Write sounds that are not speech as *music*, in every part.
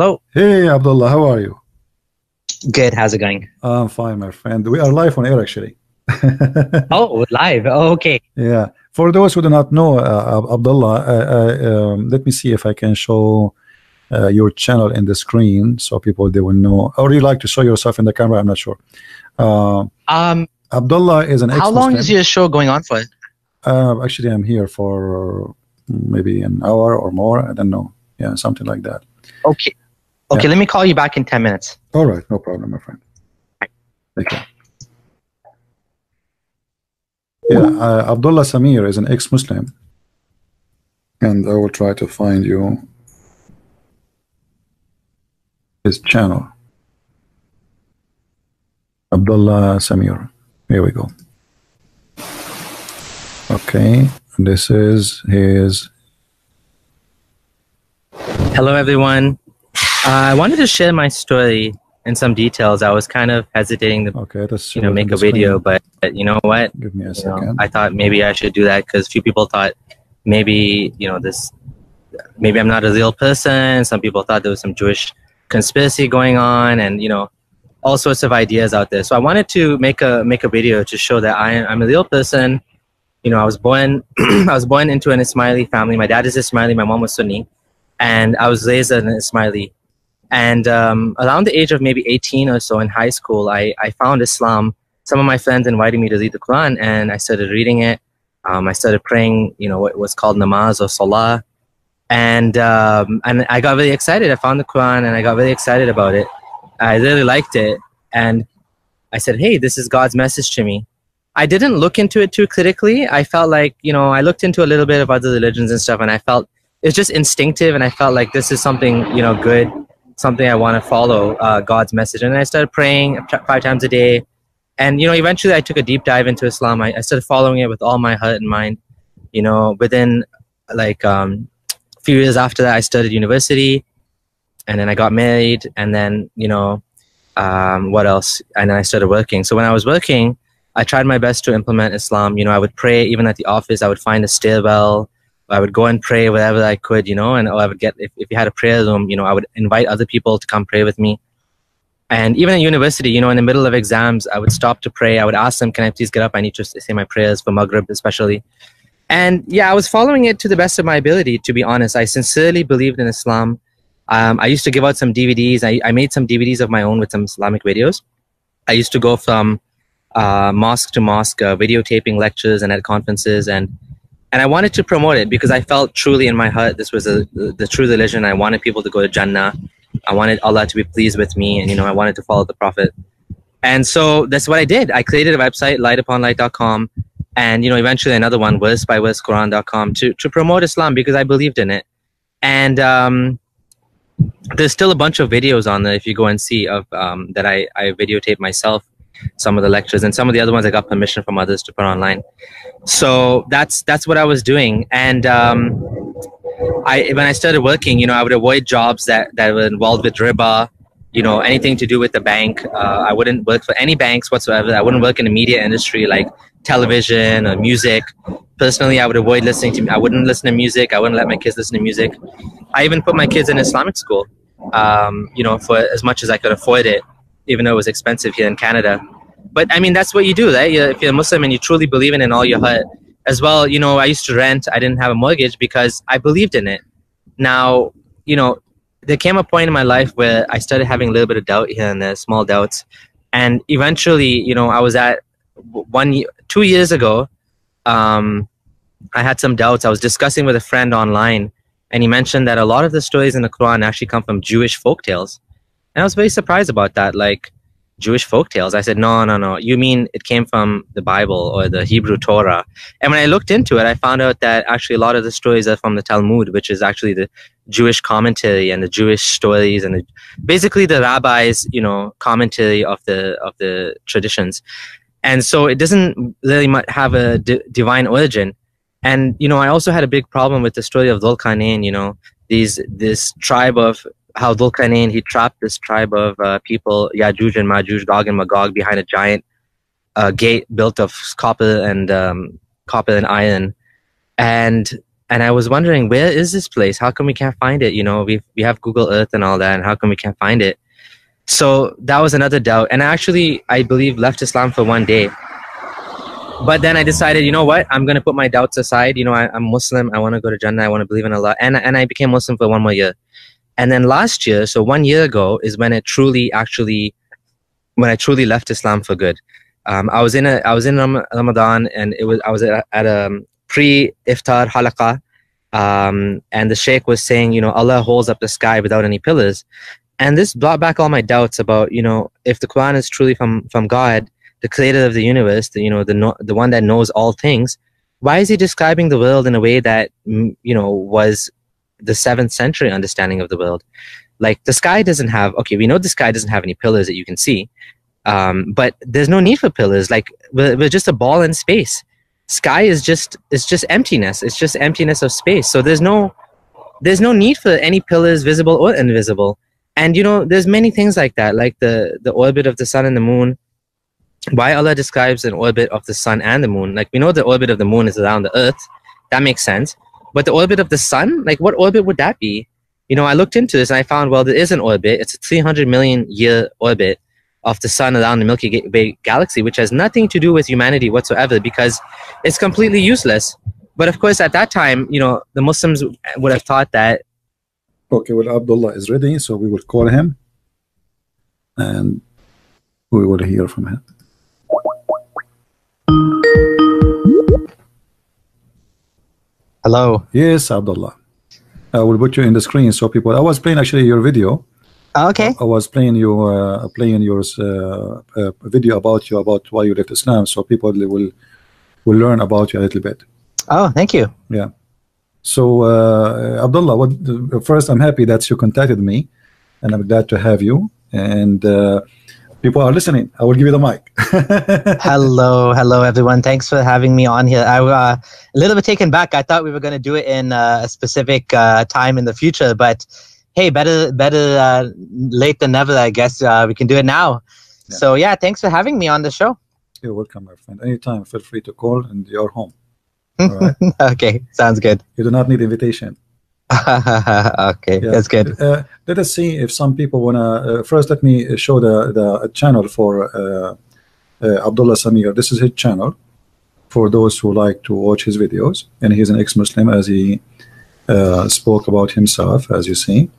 Hello. Hey, Abdullah, how are you? Good. How's it going? I'm fine, my friend. We are live on air, actually. *laughs* oh, live. Oh, okay. Yeah. For those who do not know, uh, Abdullah, uh, uh, um, let me see if I can show uh, your channel in the screen so people they will know. Or you like to show yourself in the camera? I'm not sure. Uh, um, Abdullah is an. How long is your show going on for? Uh, actually, I'm here for maybe an hour or more. I don't know. Yeah, something like that. Okay. Okay, yeah. let me call you back in 10 minutes. All right, no problem, my friend. Thank you. Yeah, uh, Abdullah Sameer is an ex-Muslim. And I will try to find you his channel. Abdullah Sameer. Here we go. Okay, this is his. Hello, everyone. I wanted to share my story in some details. I was kind of hesitating to, okay, that's you know, make a video, but, but, you know what? Give me a you second. Know, I thought maybe I should do that because few people thought maybe you know this, maybe I'm not a real person. Some people thought there was some Jewish conspiracy going on, and you know, all sorts of ideas out there. So I wanted to make a make a video to show that I, I'm a real person. You know, I was born *clears throat* I was born into an Ismaili family. My dad is Ismaili, my mom was Sunni, and I was raised an Ismaili. And um, around the age of maybe 18 or so in high school, I, I found Islam. Some of my friends invited me to read the Quran, and I started reading it. Um, I started praying, you know, what was called namaz or salah, and um, and I got really excited. I found the Quran, and I got really excited about it. I really liked it. And I said, hey, this is God's message to me. I didn't look into it too critically. I felt like, you know, I looked into a little bit of other religions and stuff, and I felt it's just instinctive, and I felt like this is something, you know, good, something I want to follow uh, God's message. And I started praying five times a day. And, you know, eventually I took a deep dive into Islam. I, I started following it with all my heart and mind. You know, within like um, a few years after that, I started university and then I got married, and then you know, um, what else? And then I started working. So when I was working, I tried my best to implement Islam. You know, I would pray even at the office. I would find a stairwell. I would go and pray wherever I could. You know, and I would get if if you had a prayer room, you know, I would invite other people to come pray with me. And even at university, you know, in the middle of exams, I would stop to pray. I would ask them, "Can I please get up? I need to say my prayers for Maghrib, especially." And yeah, I was following it to the best of my ability. To be honest, I sincerely believed in Islam. Um, I used to give out some DVDs. I, I made some DVDs of my own with some Islamic videos. I used to go from uh, mosque to mosque, uh, videotaping lectures and at conferences, and and I wanted to promote it because I felt truly in my heart this was a, the, true religion. I wanted people to go to Jannah. I wanted Allah to be pleased with me, and you know I wanted to follow the Prophet. And so that's what I did. I created a website, lightuponlight.com, and you know eventually another one, verse by to to promote Islam because I believed in it. And um, there's still a bunch of videos on there if you go and see of um, that I, I videotape myself some of the lectures and some of the other ones I got permission from others to put online. So that's that's what I was doing. And um, I when I started working, you know, I would avoid jobs that, that were involved with riba, you know, anything to do with the bank. Uh, I wouldn't work for any banks whatsoever. I wouldn't work in the media industry like television or music. Personally, I would avoid listening to. I wouldn't listen to music. I wouldn't let my kids listen to music. I even put my kids in Islamic school, um, you know, for as much as I could afford it, even though it was expensive here in Canada. But I mean, that's what you do, right? If you're a Muslim and you truly believe in it in all your heart, as well, you know, I used to rent. I didn't have a mortgage because I believed in it. Now, you know, there came a point in my life where I started having a little bit of doubt here and there, small doubts, and eventually, you know, I was at one, two years ago. Um, I had some doubts. I was discussing with a friend online, and he mentioned that a lot of the stories in the Quran actually come from Jewish folk tales. And I was very surprised about that. Like Jewish folk tales. I said, no, no, no. You mean it came from the Bible or the Hebrew Torah? And when I looked into it, I found out that actually a lot of the stories are from the Talmud, which is actually the Jewish commentary and the Jewish stories and the, basically the rabbis, you know, commentary of the of the traditions. And so it doesn't really have a divine origin. And you know, I also had a big problem with the story of Dhul You know, these this tribe of how Dhul he trapped this tribe of uh, people, Yajuj and Majuj, Gog and Magog, behind a giant uh, gate built of copper and um, copper and iron. And and I was wondering where is this place? How come we can't find it? You know, we we have Google Earth and all that, and how come we can't find it? So that was another doubt. And actually, I believe left Islam for one day. But then I decided, you know what? I'm gonna put my doubts aside. You know, I, am Muslim. I want to go to Jannah. I want to believe in Allah. And and I became Muslim for one more year. And then last year, so one year ago, is when it truly actually, when I truly left Islam for good. Um, I was in a I was in Ramadan, and it was I was at, at a pre iftar halaqa, um, and the sheikh was saying, you know, Allah holds up the sky without any pillars, and this brought back all my doubts about, you know, if the Quran is truly from from God, the creator of the universe, the, you know, the the one that knows all things, why is he describing the world in a way that mm, you know was the seventh century understanding of the world? Like the sky doesn't have okay, we know the sky doesn't have any pillars that you can see, um, but there's no need for pillars. Like we're, we're just a ball in space. Sky is just it's just emptiness. It's just emptiness of space. So there's no there's no need for any pillars visible or invisible. And you know there's many things like that like the the orbit of the sun and the moon. Why allah describes an orbit of the sun and the moon? Like we know the orbit of the moon is around the earth. That makes sense but the orbit of the sun like what orbit would that be you know i looked into this and i found well there is an orbit it's a 300 million year orbit of the sun around the Milky Way galaxy, which has nothing to do with humanity whatsoever because it's completely useless. But of course, at that time, you know, the Muslims would have thought that. Okay, well, Abdullah is ready, so we will call him and we will hear from him. Hello. Yes, Abdullah. I will put you in the screen so people. I was playing actually your video Oh, okay. I was playing your uh, playing your uh, uh, video about you about why you left Islam, so people will will learn about you a little bit. Oh, thank you. Yeah. So uh, Abdullah, what, first I'm happy that you contacted me, and I'm glad to have you. And uh, people are listening. I will give you the mic. *laughs* hello, hello, everyone. Thanks for having me on here. I was uh, a little bit taken back. I thought we were going to do it in uh, a specific uh, time in the future, but hey, better better uh, late than never. I guess uh, we can do it now. Yeah. So yeah, thanks for having me on the show. You're welcome, my friend. Anytime, feel free to call, and you're home. *laughs* okay, sounds good. You do not need invitation. *laughs* okay, yeah. that's good. Uh, let us see if some people wanna. Uh, first, let me show the the channel for uh, uh, Abdullah Sameer. This is his channel for those who like to watch his videos, and he's an ex-Muslim, as he spoke about himself, as you see.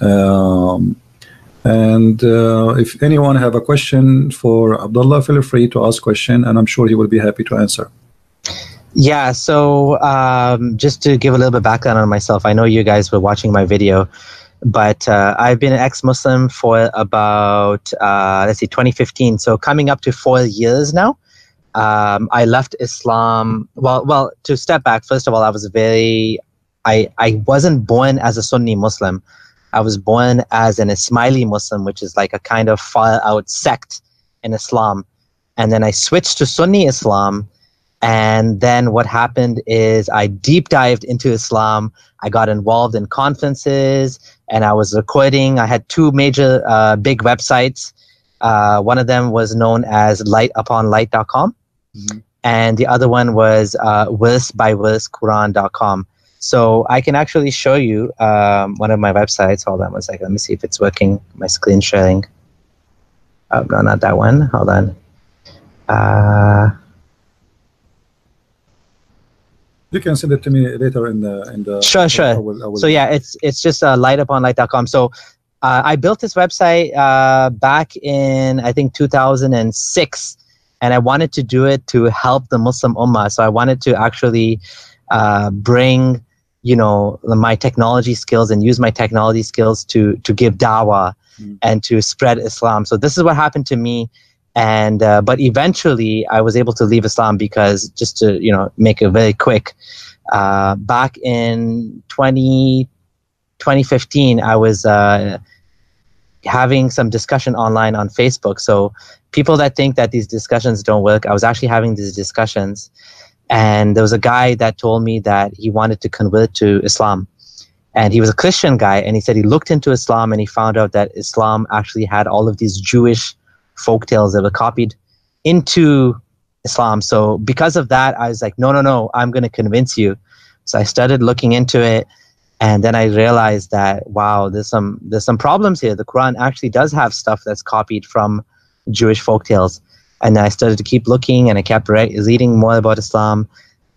Um, and uh, if anyone have a question for Abdullah, feel free to ask question, and I'm sure he will be happy to answer. Yeah, so um, just to give a little bit background on myself, I know you guys were watching my video, but uh, I've been an ex-Muslim for about uh, let's see, 2015. So coming up to four years now. Um, I left Islam. Well, well, to step back, first of all, I was very, I I wasn't born as a Sunni Muslim. I was born as an Ismaili Muslim, which is like a kind of far out sect in Islam. And then I switched to Sunni Islam. And then what happened is I deep dived into Islam. I got involved in conferences and I was recording. I had two major uh, big websites. Uh, one of them was known as lightuponlight.com. Mm-hmm. And the other one was uh, verse by verse Quran.com. So I can actually show you um, one of my websites. Hold on one second. Let me see if it's working. My screen sharing. Oh, no, not that one. Hold on. Uh, you can send it to me later in the in the. Sure, sure. I will, I will so yeah, it's it's just uh, lightuponlight.com. So uh, I built this website uh, back in I think 2006, and I wanted to do it to help the Muslim Ummah. So I wanted to actually uh, bring you know my technology skills and use my technology skills to to give dawah mm. and to spread Islam. So this is what happened to me. And uh, but eventually I was able to leave Islam because just to you know make it very quick. Uh, back in 20, 2015, I was uh, having some discussion online on Facebook. So people that think that these discussions don't work, I was actually having these discussions and there was a guy that told me that he wanted to convert to Islam. And he was a Christian guy, and he said he looked into Islam and he found out that Islam actually had all of these Jewish folk tales that were copied into Islam. So because of that, I was like, no, no, no, I'm going to convince you. So I started looking into it, and then I realized that wow, there's some there's some problems here. The Quran actually does have stuff that's copied from Jewish folktales, and I started to keep looking, and I kept re- reading more about Islam.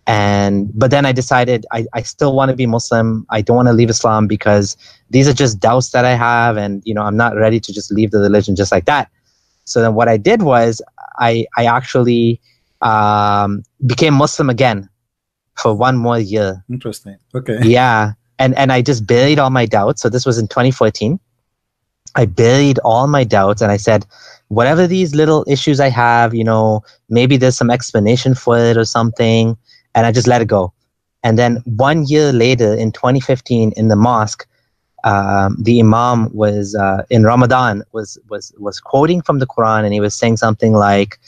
And but then I decided I, I still want to be Muslim. I don't want to leave Islam because these are just doubts that I have, and you know I'm not ready to just leave the religion just like that. So then what I did was I I actually um, became Muslim again for one more year. Interesting. Okay. *laughs* Yeah, and and I just buried all my doubts. So this was in 2014. I buried all my doubts, and I said, whatever these little issues I have, you know, maybe there's some explanation for it or something, and I just let it go. And then one year later, in 2015, in the mosque, um, the imam was uh, in Ramadan was was was quoting from the Quran, and he was saying something like,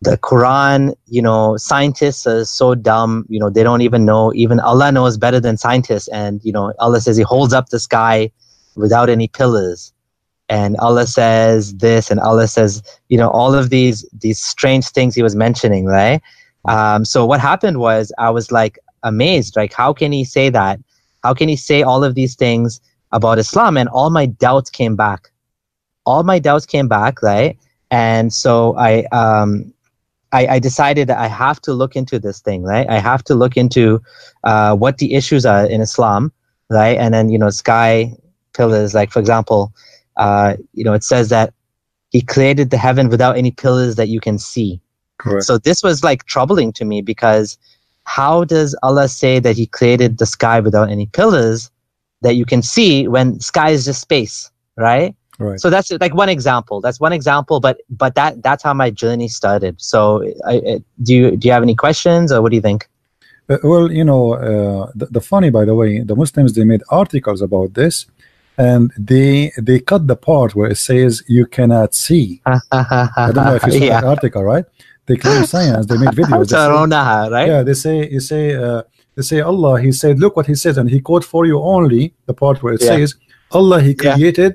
"The Quran, you know, scientists are so dumb. You know, they don't even know. Even Allah knows better than scientists. And you know, Allah says He holds up the sky without any pillars." And Allah says this, and Allah says, you know, all of these these strange things he was mentioning, right? Um, so what happened was I was like amazed, like how can he say that? How can he say all of these things about Islam? And all my doubts came back. All my doubts came back, right? And so I, um, I, I decided that I have to look into this thing, right? I have to look into uh, what the issues are in Islam, right? And then you know, sky pillars, like for example, uh, you know, it says that He created the heaven without any pillars that you can see. Correct. So this was like troubling to me because how does Allah say that He created the sky without any pillars that you can see when sky is just space, right? Right. So that's like one example. That's one example, but but that that's how my journey started. So I, I, do you do you have any questions or what do you think? Uh, well, you know, uh, the, the funny, by the way, the Muslims they made articles about this, and they they cut the part where it says you cannot see. *laughs* I don't know if you saw yeah. that article, right? They claim *laughs* science. They made videos. They say- right? yeah, they say you say uh, they say Allah. He said, look what he says, and he quote for you only the part where it Yeah. says Allah. He Yeah. created,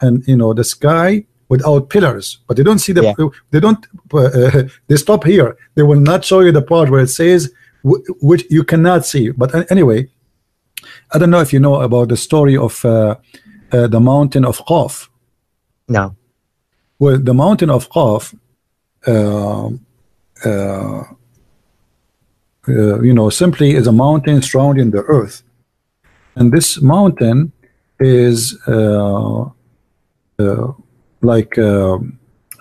and you know the sky without pillars, but they don't see the. They don't. Uh, *laughs* they stop here. They will not show you the part where it says which you cannot see. But anyway, I don't know if you know about the story of uh, uh, the mountain of Qaf. No. Well, the mountain of Qaf, uh, uh, uh, you know, simply is a mountain surrounding the earth, and this mountain is uh, uh, like uh,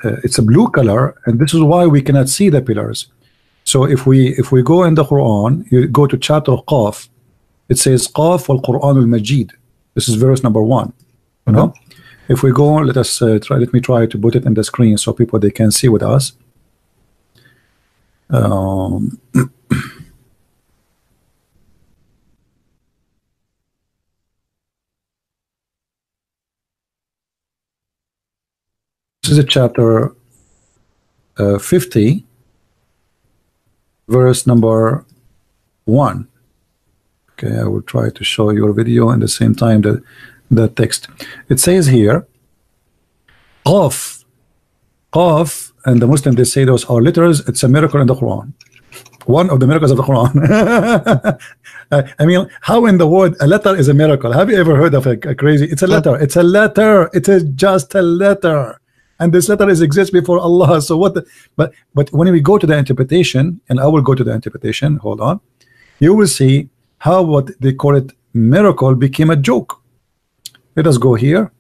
uh, it's a blue color, and this is why we cannot see the pillars. So if we if we go in the Quran, you go to chapter Qaf, it says Qaf al Quran al Majid. This is verse number one. You know, if we go, let us uh, try. Let me try to put it in the screen so people they can see with us. Um, *clears throat* this is a chapter uh, 50, verse number one. Okay, I will try to show your video and the same time the the text. It says here, Qaf, Qaf, and the Muslim they say those are letters. It's a miracle in the Quran. One of the miracles of the Quran. *laughs* I mean, how in the world a letter is a miracle? Have you ever heard of a, a crazy? It's a letter. It's a letter. It is just a letter, and this letter is exists before Allah. So what? The, but but when we go to the interpretation, and I will go to the interpretation. Hold on, you will see how what they call it miracle became a joke. Let us go here.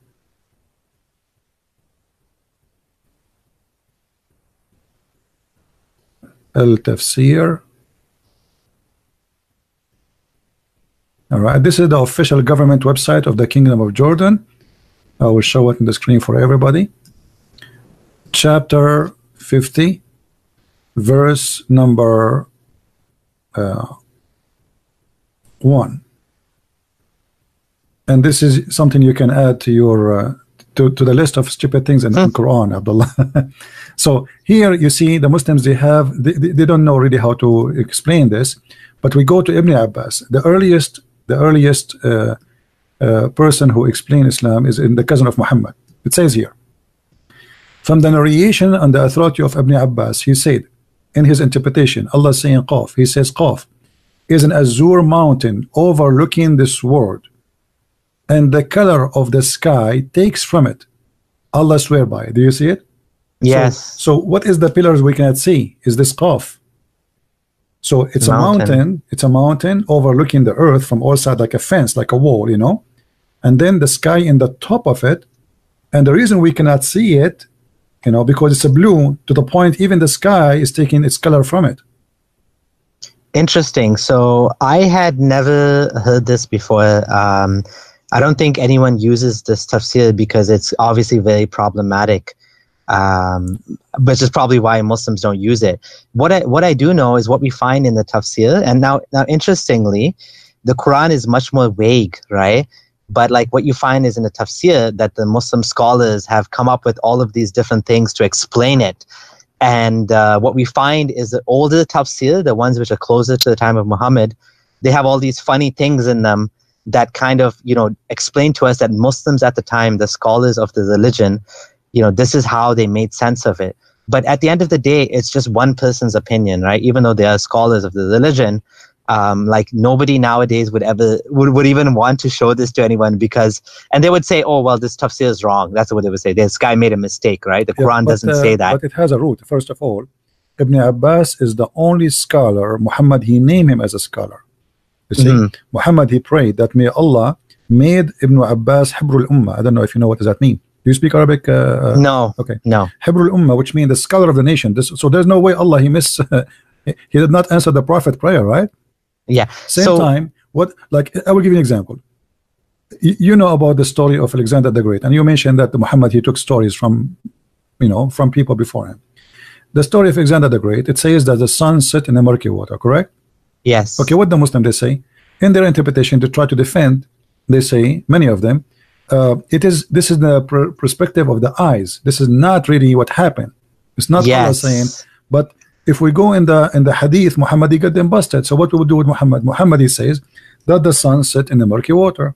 Al-Tafsir. All right, this is the official government website of the Kingdom of Jordan. I will show it in the screen for everybody. Chapter 50, verse number uh, 1 and this is something you can add to your uh, to, to the list of stupid things in the Quran Abdullah. *laughs* So here you see the Muslims they have they, they don't know really how to explain this but we go to Ibn Abbas. The earliest the earliest uh, uh, person who explained Islam is in the cousin of Muhammad. It says here from the narration on the authority of Ibn Abbas he said in his interpretation Allah saying Qaf he says Qaf is an azure mountain overlooking this world and the color of the sky takes from it. Allah swear by it. do you see it? Yes. so, so what is the pillars we cannot see is this qaf. So it's mountain. a mountain. It's a mountain overlooking the earth from all sides like a fence like a wall you know? And then the sky in the top of it. And the reason we cannot see it you know because it's a blue to the point even the sky is taking its color from it. Interesting. So i had never heard this before. Um, i don't think anyone uses this tafsir because it's obviously very problematic um, which is probably why muslims don't use it what i what i do know is what we find in the tafsir and now now interestingly the quran is much more vague right but like what you find is in the tafsir that the Muslim scholars have come up with all of these different things to explain it. And uh, what we find is that older tafsir, the ones which are closer to the time of Muhammad, they have all these funny things in them that kind of, you know, explained to us that Muslims at the time, the scholars of the religion, you know, this is how they made sense of it. But at the end of the day, it's just one person's opinion, right? Even though they are scholars of the religion, um, like nobody nowadays would ever would, would even want to show this to anyone because and they would say oh well this tafsir is wrong. That's what they would say. This guy made a mistake right? The yeah, quran but, doesn't uh, say that. but it has a root first of all. Ibn abbas is the only scholar muhammad he named him as a scholar you see mm-hmm. muhammad he prayed that may allah made ibn abbas hibrul ummah i don't know if you know what does that mean do you speak Arabic? Uh, uh no. Okay. No. Hibrul Ummah, which means the scholar of the nation. This, so there's no way Allah he miss. *laughs* he did not answer the prophet prayer, right? Yeah. Same so, time, what like I will give you an example. You know about the story of Alexander the Great, and you mentioned that Muhammad he took stories from, you know, from people before him. The story of Alexander the Great, it says that the sun set in the murky water, correct? Yes. Okay, what the Muslim they say in their interpretation to try to defend, they say many of them, uh, it is this is the pr perspective of the eyes. This is not really what happened. It's not yes. Allah saying, but if we go in the in the hadith, Muhammad got them busted. So what we would do with Muhammad? Muhammad he says that the sun set in the murky water.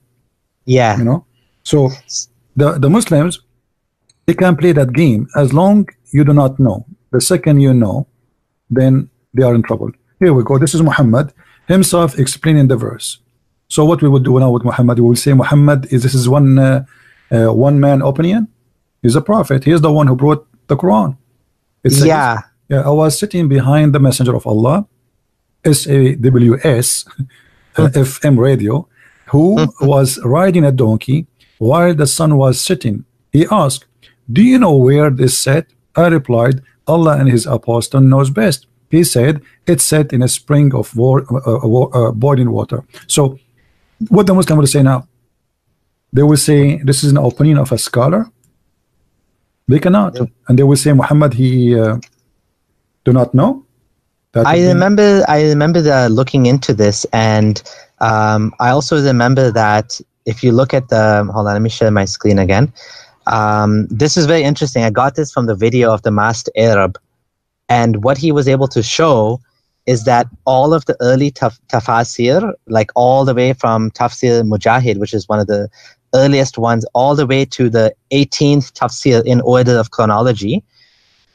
Yeah. You know? So the, the Muslims they can play that game as long you do not know. The second you know, then they are in trouble. Here we go. This is Muhammad himself explaining the verse. So what we would do now with Muhammad, we will say Muhammad is this is one uh, uh, one man opinion. He's a prophet. He is the one who brought the Quran. It says, yeah. Yeah, I was sitting behind the messenger of Allah, S-A-W-S, *laughs* FM radio, who *laughs* was riding a donkey while the sun was setting. He asked, do you know where this set? I replied, Allah and his apostle knows best. He said, it's set in a spring of war, uh, uh, uh, boiling water. So what the Muslim will say now? They will say, this is an opinion of a scholar. They cannot. Yep. And they will say, Muhammad, he uh, do not know? That I remember I remember the, looking into this and um, I also remember that if you look at the hold on let me share my screen again um, this is very interesting I got this from the video of the masked Arab and what he was able to show is that all of the early taf- tafasir like all the way from tafsir mujahid which is one of the earliest ones all the way to the 18th tafsir in order of chronology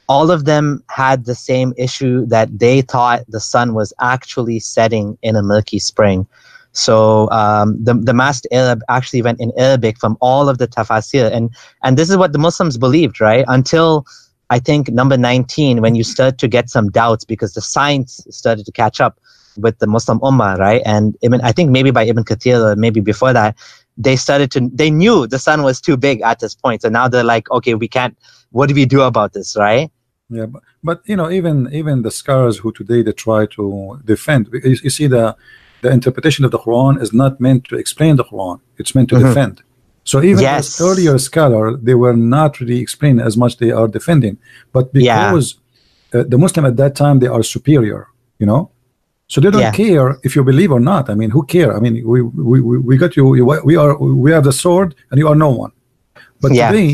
all of them had the same issue that they thought the sun was actually setting in a murky spring. So um, the the masked Arab actually went in Arabic from all of the tafsir, and and this is what the Muslims believed, right? Until I think number 19, when you start to get some doubts because the science started to catch up with the Muslim Ummah, right? And Ibn, I think maybe by Ibn Kathir or maybe before that, they started to they knew the sun was too big at this point. So now they're like, okay, we can't. What do we do about this, right? Yeah, but, but you know, even even the scholars who today they try to defend, you, you see the the interpretation of the Quran is not meant to explain the Quran; it's meant to mm -hmm. defend. So even yes. as earlier scholar, they were not really explaining as much they are defending, but because yeah. uh, the Muslim at that time they are superior, you know, so they don't yeah. care if you believe or not. I mean, who care? I mean, we we, we got you. We are we have the sword, and you are no one. But yeah. today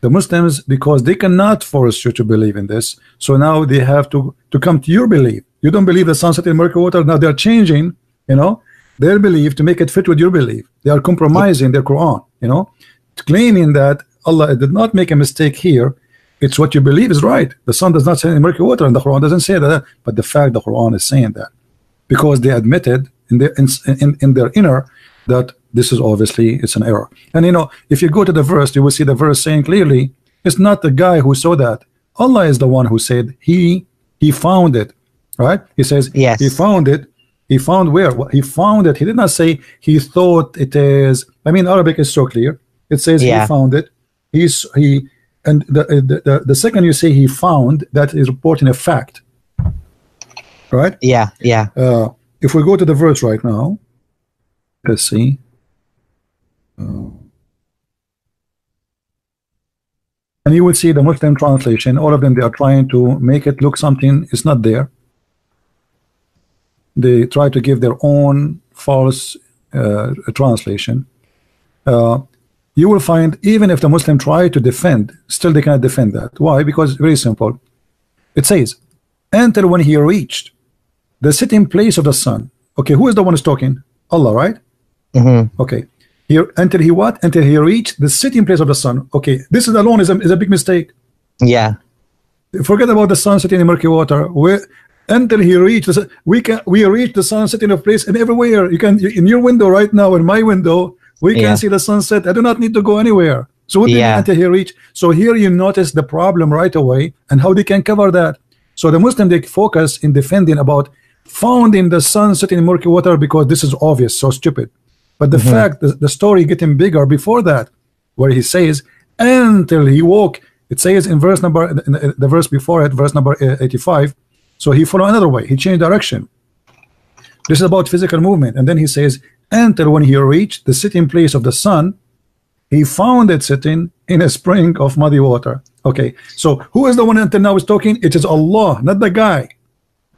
the Muslims because they cannot force you to believe in this so now they have to to come to your belief you don't believe the sunset in murky water now they're changing you know their belief to make it fit with your belief they are compromising their Quran you know claiming that Allah did not make a mistake here it's what you believe is right the sun does not set in murky water and the Quran doesn't say that eh? but the fact the Quran is saying that because they admitted in their in, in, in their inner that this is obviously it's an error. And you know, if you go to the verse, you will see the verse saying clearly, it's not the guy who saw that. Allah is the one who said he he found it, right? He says Yes. he found it. He found where? He found it. He did not say he thought it is. I mean, Arabic is so clear. It says Yeah. he found it. He's he, and the, the the the second you say he found, that is reporting a fact, right? Yeah, yeah. Uh, if we go to the verse right now, let's see. Uh, and you will see the Muslim translation. All of them, they are trying to make it look something. It's not there. They try to give their own false uh, translation. Uh, you will find even if the Muslim try to defend, still they cannot defend that. Why? Because very simple. It says, until when he reached the sitting place of the sun. Okay, who is the one who's talking? Allah, right? Mm-hmm. Okay. Here until he what? Until he reached the sitting place of the sun. Okay, this is alone is a, is a big mistake. Yeah, Forget about the sun sitting in murky water. Where until he reached the we can we reach the sun sitting in a place and everywhere. You can in your window right now, in my window, we can Yeah. see the sunset. I do not need to go anywhere. So what do you mean Yeah. until he reached? So here you notice the problem right away and how they can cover that. So the Muslim they focus in defending about founding the sun sitting in murky water because this is obvious, so stupid. But the fact the, the story getting bigger before that, where he says until he woke. It says in verse number in the, the verse before it, verse number uh, 85. So he followed another way. He changed direction. This is about physical movement, and then he says until when he reached the sitting place of the sun, he found it sitting in a spring of muddy water. Okay, so who is the one until now is talking? It is Allah, not the guy.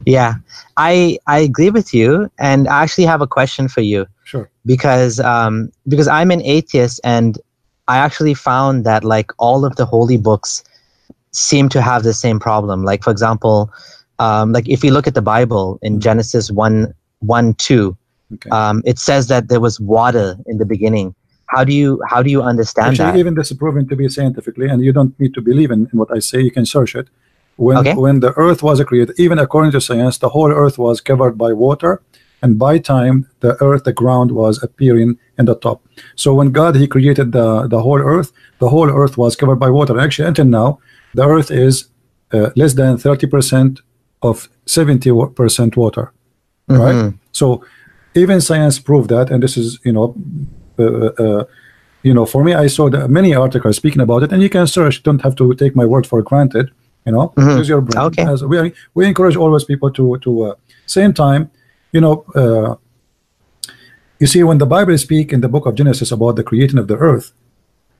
yeah. I I agree with you, and I actually have a question for you. Sure. because um, because I'm an atheist and I actually found that like all of the holy books seem to have the same problem. Like for example, um, like if you look at the Bible in Genesis one one two, Okay. um, it says that there was water in the beginning. How do you how do you understand Actually, that? even this is proven to be scientifically, and you don't need to believe in, in what I say. You can search it. When Okay. when the Earth was created, even according to science, the whole Earth was covered by water, and by time the Earth, the ground was appearing in the top. So when God He created the the whole Earth, the whole Earth was covered by water. Actually, until now, the Earth is uh, less than thirty percent of seventy percent water right? Mhm. So even science proved that, and this is you know, uh, uh, you know, for me, I saw the, many articles speaking about it, and you can search. Don't have to take my word for granted. You know, Mhm. use your brain. Okay. As we we encourage always people to to uh, same time, you know. Uh, you see, when the Bible speak in the book of Genesis about the creating of the earth,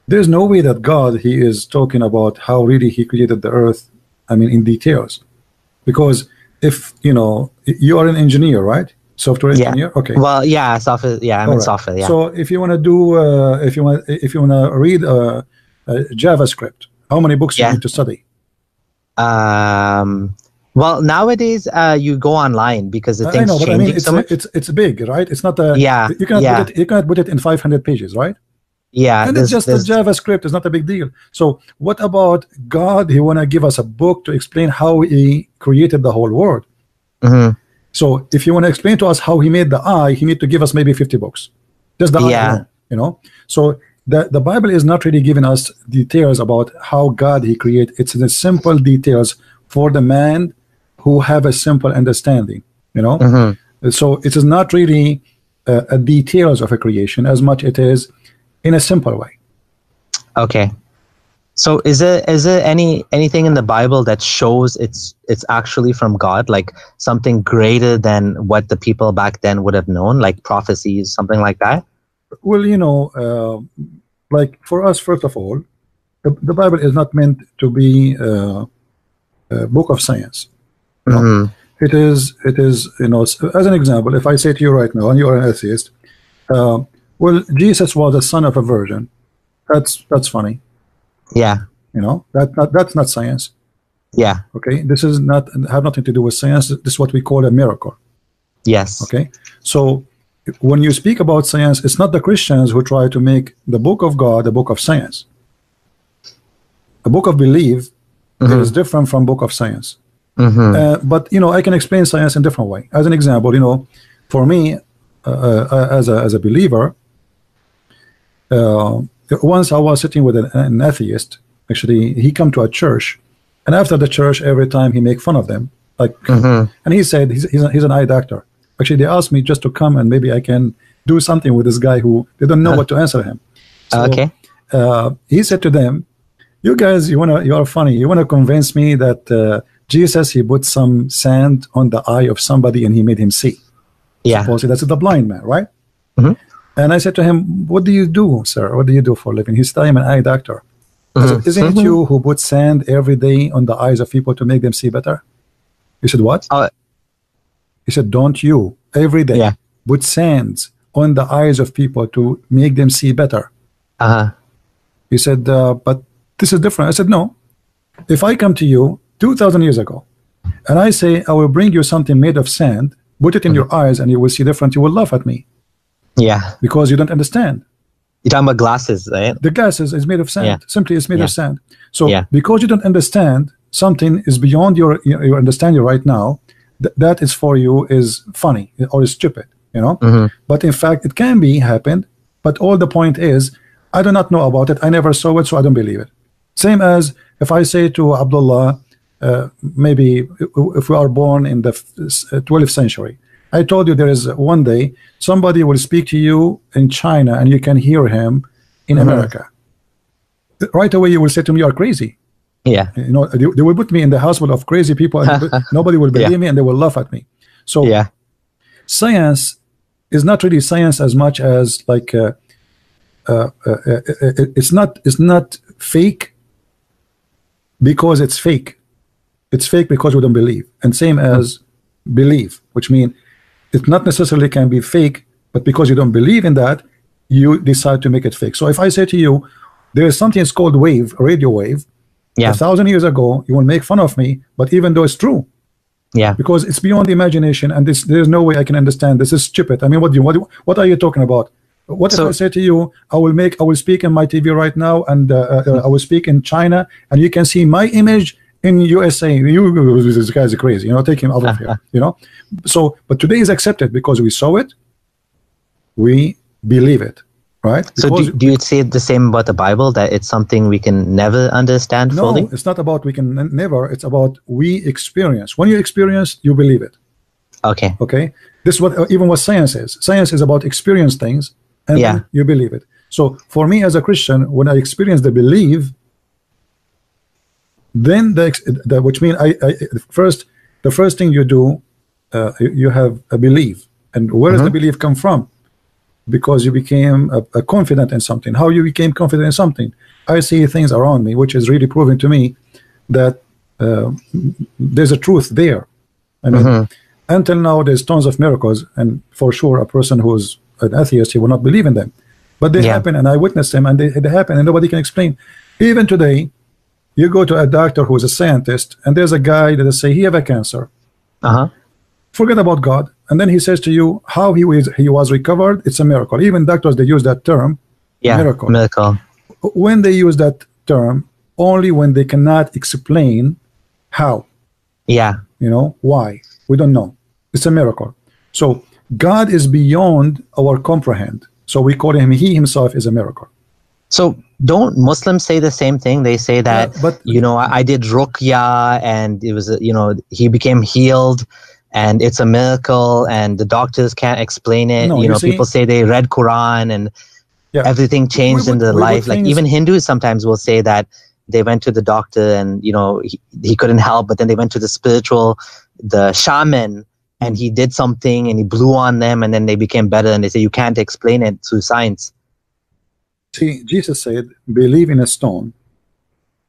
there's no way that God He is talking about how really He created the earth. I mean, in details, because if you know you are an engineer, right? Software Yeah. engineer. Okay. Well, yeah, software. Yeah, I'm in Alright. software. Yeah. So if you want to do, uh, if you want, if you want to read uh, uh, JavaScript, how many books Yeah. you need to study? um, well, nowadays uh, you go online because the things know, but I changing mean, it's so much. it's it's big, right? It's not a Yeah, You cannot yeah. put it. You cannot put it in 500 pages, right? Yeah, and it's just the there's- JavaScript. It's not a big deal. So what about God? He want to give us a book to explain how He created the whole world. Mhm. So if you want to explain to us how He made the eye, He need to give us maybe 50 books. Just the eye Yeah. alone, you know. So the the Bible is not really giving us details about how God He create. It's the simple details for the man who have a simple understanding. You know. Mhm. So it is not really uh, a details of a creation as much it is in a simple way. Okay. So is there is there any anything in the Bible that shows it's it's actually from God, like something greater than what the people back then would have known, like prophecies, something like that? Well, you know, uh, like for us, first of all, the, the Bible is not meant to be uh, a book of science. No. Mhm. It is, it is, you know, as an example, if I say to you right now, and you are an atheist, uh, well, Jesus was a son of a virgin. That's that's funny, Yeah. you know. That, that that's not science. Yeah. Okay, this is not have nothing to do with science. This is what we call a miracle. Yes. Okay, so when you speak about science, it's not the Christians who try to make the book of God a book of science. A book of belief Mhm. is different from book of science. Mhm. Uh, but you know, I can explain science in different way. As an example, you know, for me, uh, uh, as a as a believer, once I was sitting with an, an atheist. Actually, he come to a church, and after the church, every time he make fun of them, like, Mhm. and he said he's he's, a, he's an eye doctor. Actually, they asked me just to come and maybe I can do something with this guy who they don't know what to answer him. So, okay. uh, he said to them, "You guys, you wanna, you are funny. You wanna convince me that uh, Jesus he put some sand on the eye of somebody and he made him see. Yeah. Supposedly that's the blind man, right? Mhm. And I said to him, "What do you do, sir? What do you do for a living?" He said, "I'm an eye doctor." I said. Isn't it Mhm. you who put sand every day on the eyes of people to make them see better? He said, "What?" Oh. He said, "Don't you every day Yeah. put sands on the eyes of people to make them see better?" Uh-huh. He said, uh, but this is different. I said, no. If I come to you 2,000 years ago and I say, I will bring you something made of sand, put it in your eyes and you will see different, you will laugh at me Yeah. because you don't understand. You're talking about glasses, right? The glasses is made of sand. Yeah. Simply, it's made Yeah. of sand. So Yeah. because you don't understand, something is beyond your your, understanding right now. Th- that is for you is funny or is stupid, you know. Mhm. But in fact, it can be happened. But all the point is, I do not know about it. I never saw it, so I don't believe it. Same as if I say to Abdullah, uh, maybe if we are born in the 12th century, I told you there is one day somebody will speak to you in China and you can hear him in Mhm. America. Right away, you will say to me, "You are crazy." Yeah. You know, they, they will put me in the hospital of crazy people, and *laughs* nobody will believe Yeah. me, and they will laugh at me. So Yeah. science is not really science as much as like uh, uh, uh, uh, uh, it's not it's not fake because it's fake. It's fake because we don't believe, and same as believe, which mean it not necessarily can be fake, but because you don't believe in that, you decide to make it fake. So if I say to you, there is something it's called wave, radio wave. Yeah. A thousand years ago, you will make fun of me, but even though it's true, Yeah. because it's beyond the imagination and this there's no way I can understand this is stupid I mean what do you what, do- what are you talking about what So- if I say to you I will make I will speak in my TV right now and uh, uh, I will speak in China and you can see my image in USA you this guy's are crazy you know take him out of here *laughs* you know? So but today is accepted because we saw it we believe it right? So because do, do you say the same about the Bible that it's something we can never understand no fully? it's not about we can never it's about we experience. When you experience you believe it. Okay. okay? This is what uh, even what science is science is about experience things and Yeah. you believe it. So for me as a christian when i experience the believe then the, the which mean I, I first the first thing you do uh, you- have a belief. And where does the belief come from? Because you became a, a confident in something. How you became confident in something? I see things around me which is really proving to me that uh, there's a truth there. I mean until now there's tons of miracles. And for sure a person who's an atheist he will not believe in them. But they Yeah. happen and i witnessed them and they, they happen and nobody can explain. Even today you go to a doctor who's a scientist and there's a guy that say he have a cancer Uh-huh. forget about god and then he says to you how he was he was recovered it's a miracle even doctors they use that term Yeah. Miracle. Miracle. when they use that term only when they cannot explain how Yeah. you know why we don't know it's a miracle so god is beyond our comprehend so we call him he himself is a miracle So don't Muslims say the same thing? They say that Yeah, but- you know I, I did ruqya and it was you know he became healed and it's a miracle and the doctors can't explain it. No, you know people say they read Quran and Yeah. everything changed We in their life. Like even Hindus sometimes will say that they went to the doctor and you know he, he couldn't help, but then they went to the spiritual, the shaman. And he did something and he blew on them and then they became better and they say you can't explain it through science. See jesus said believe in a stone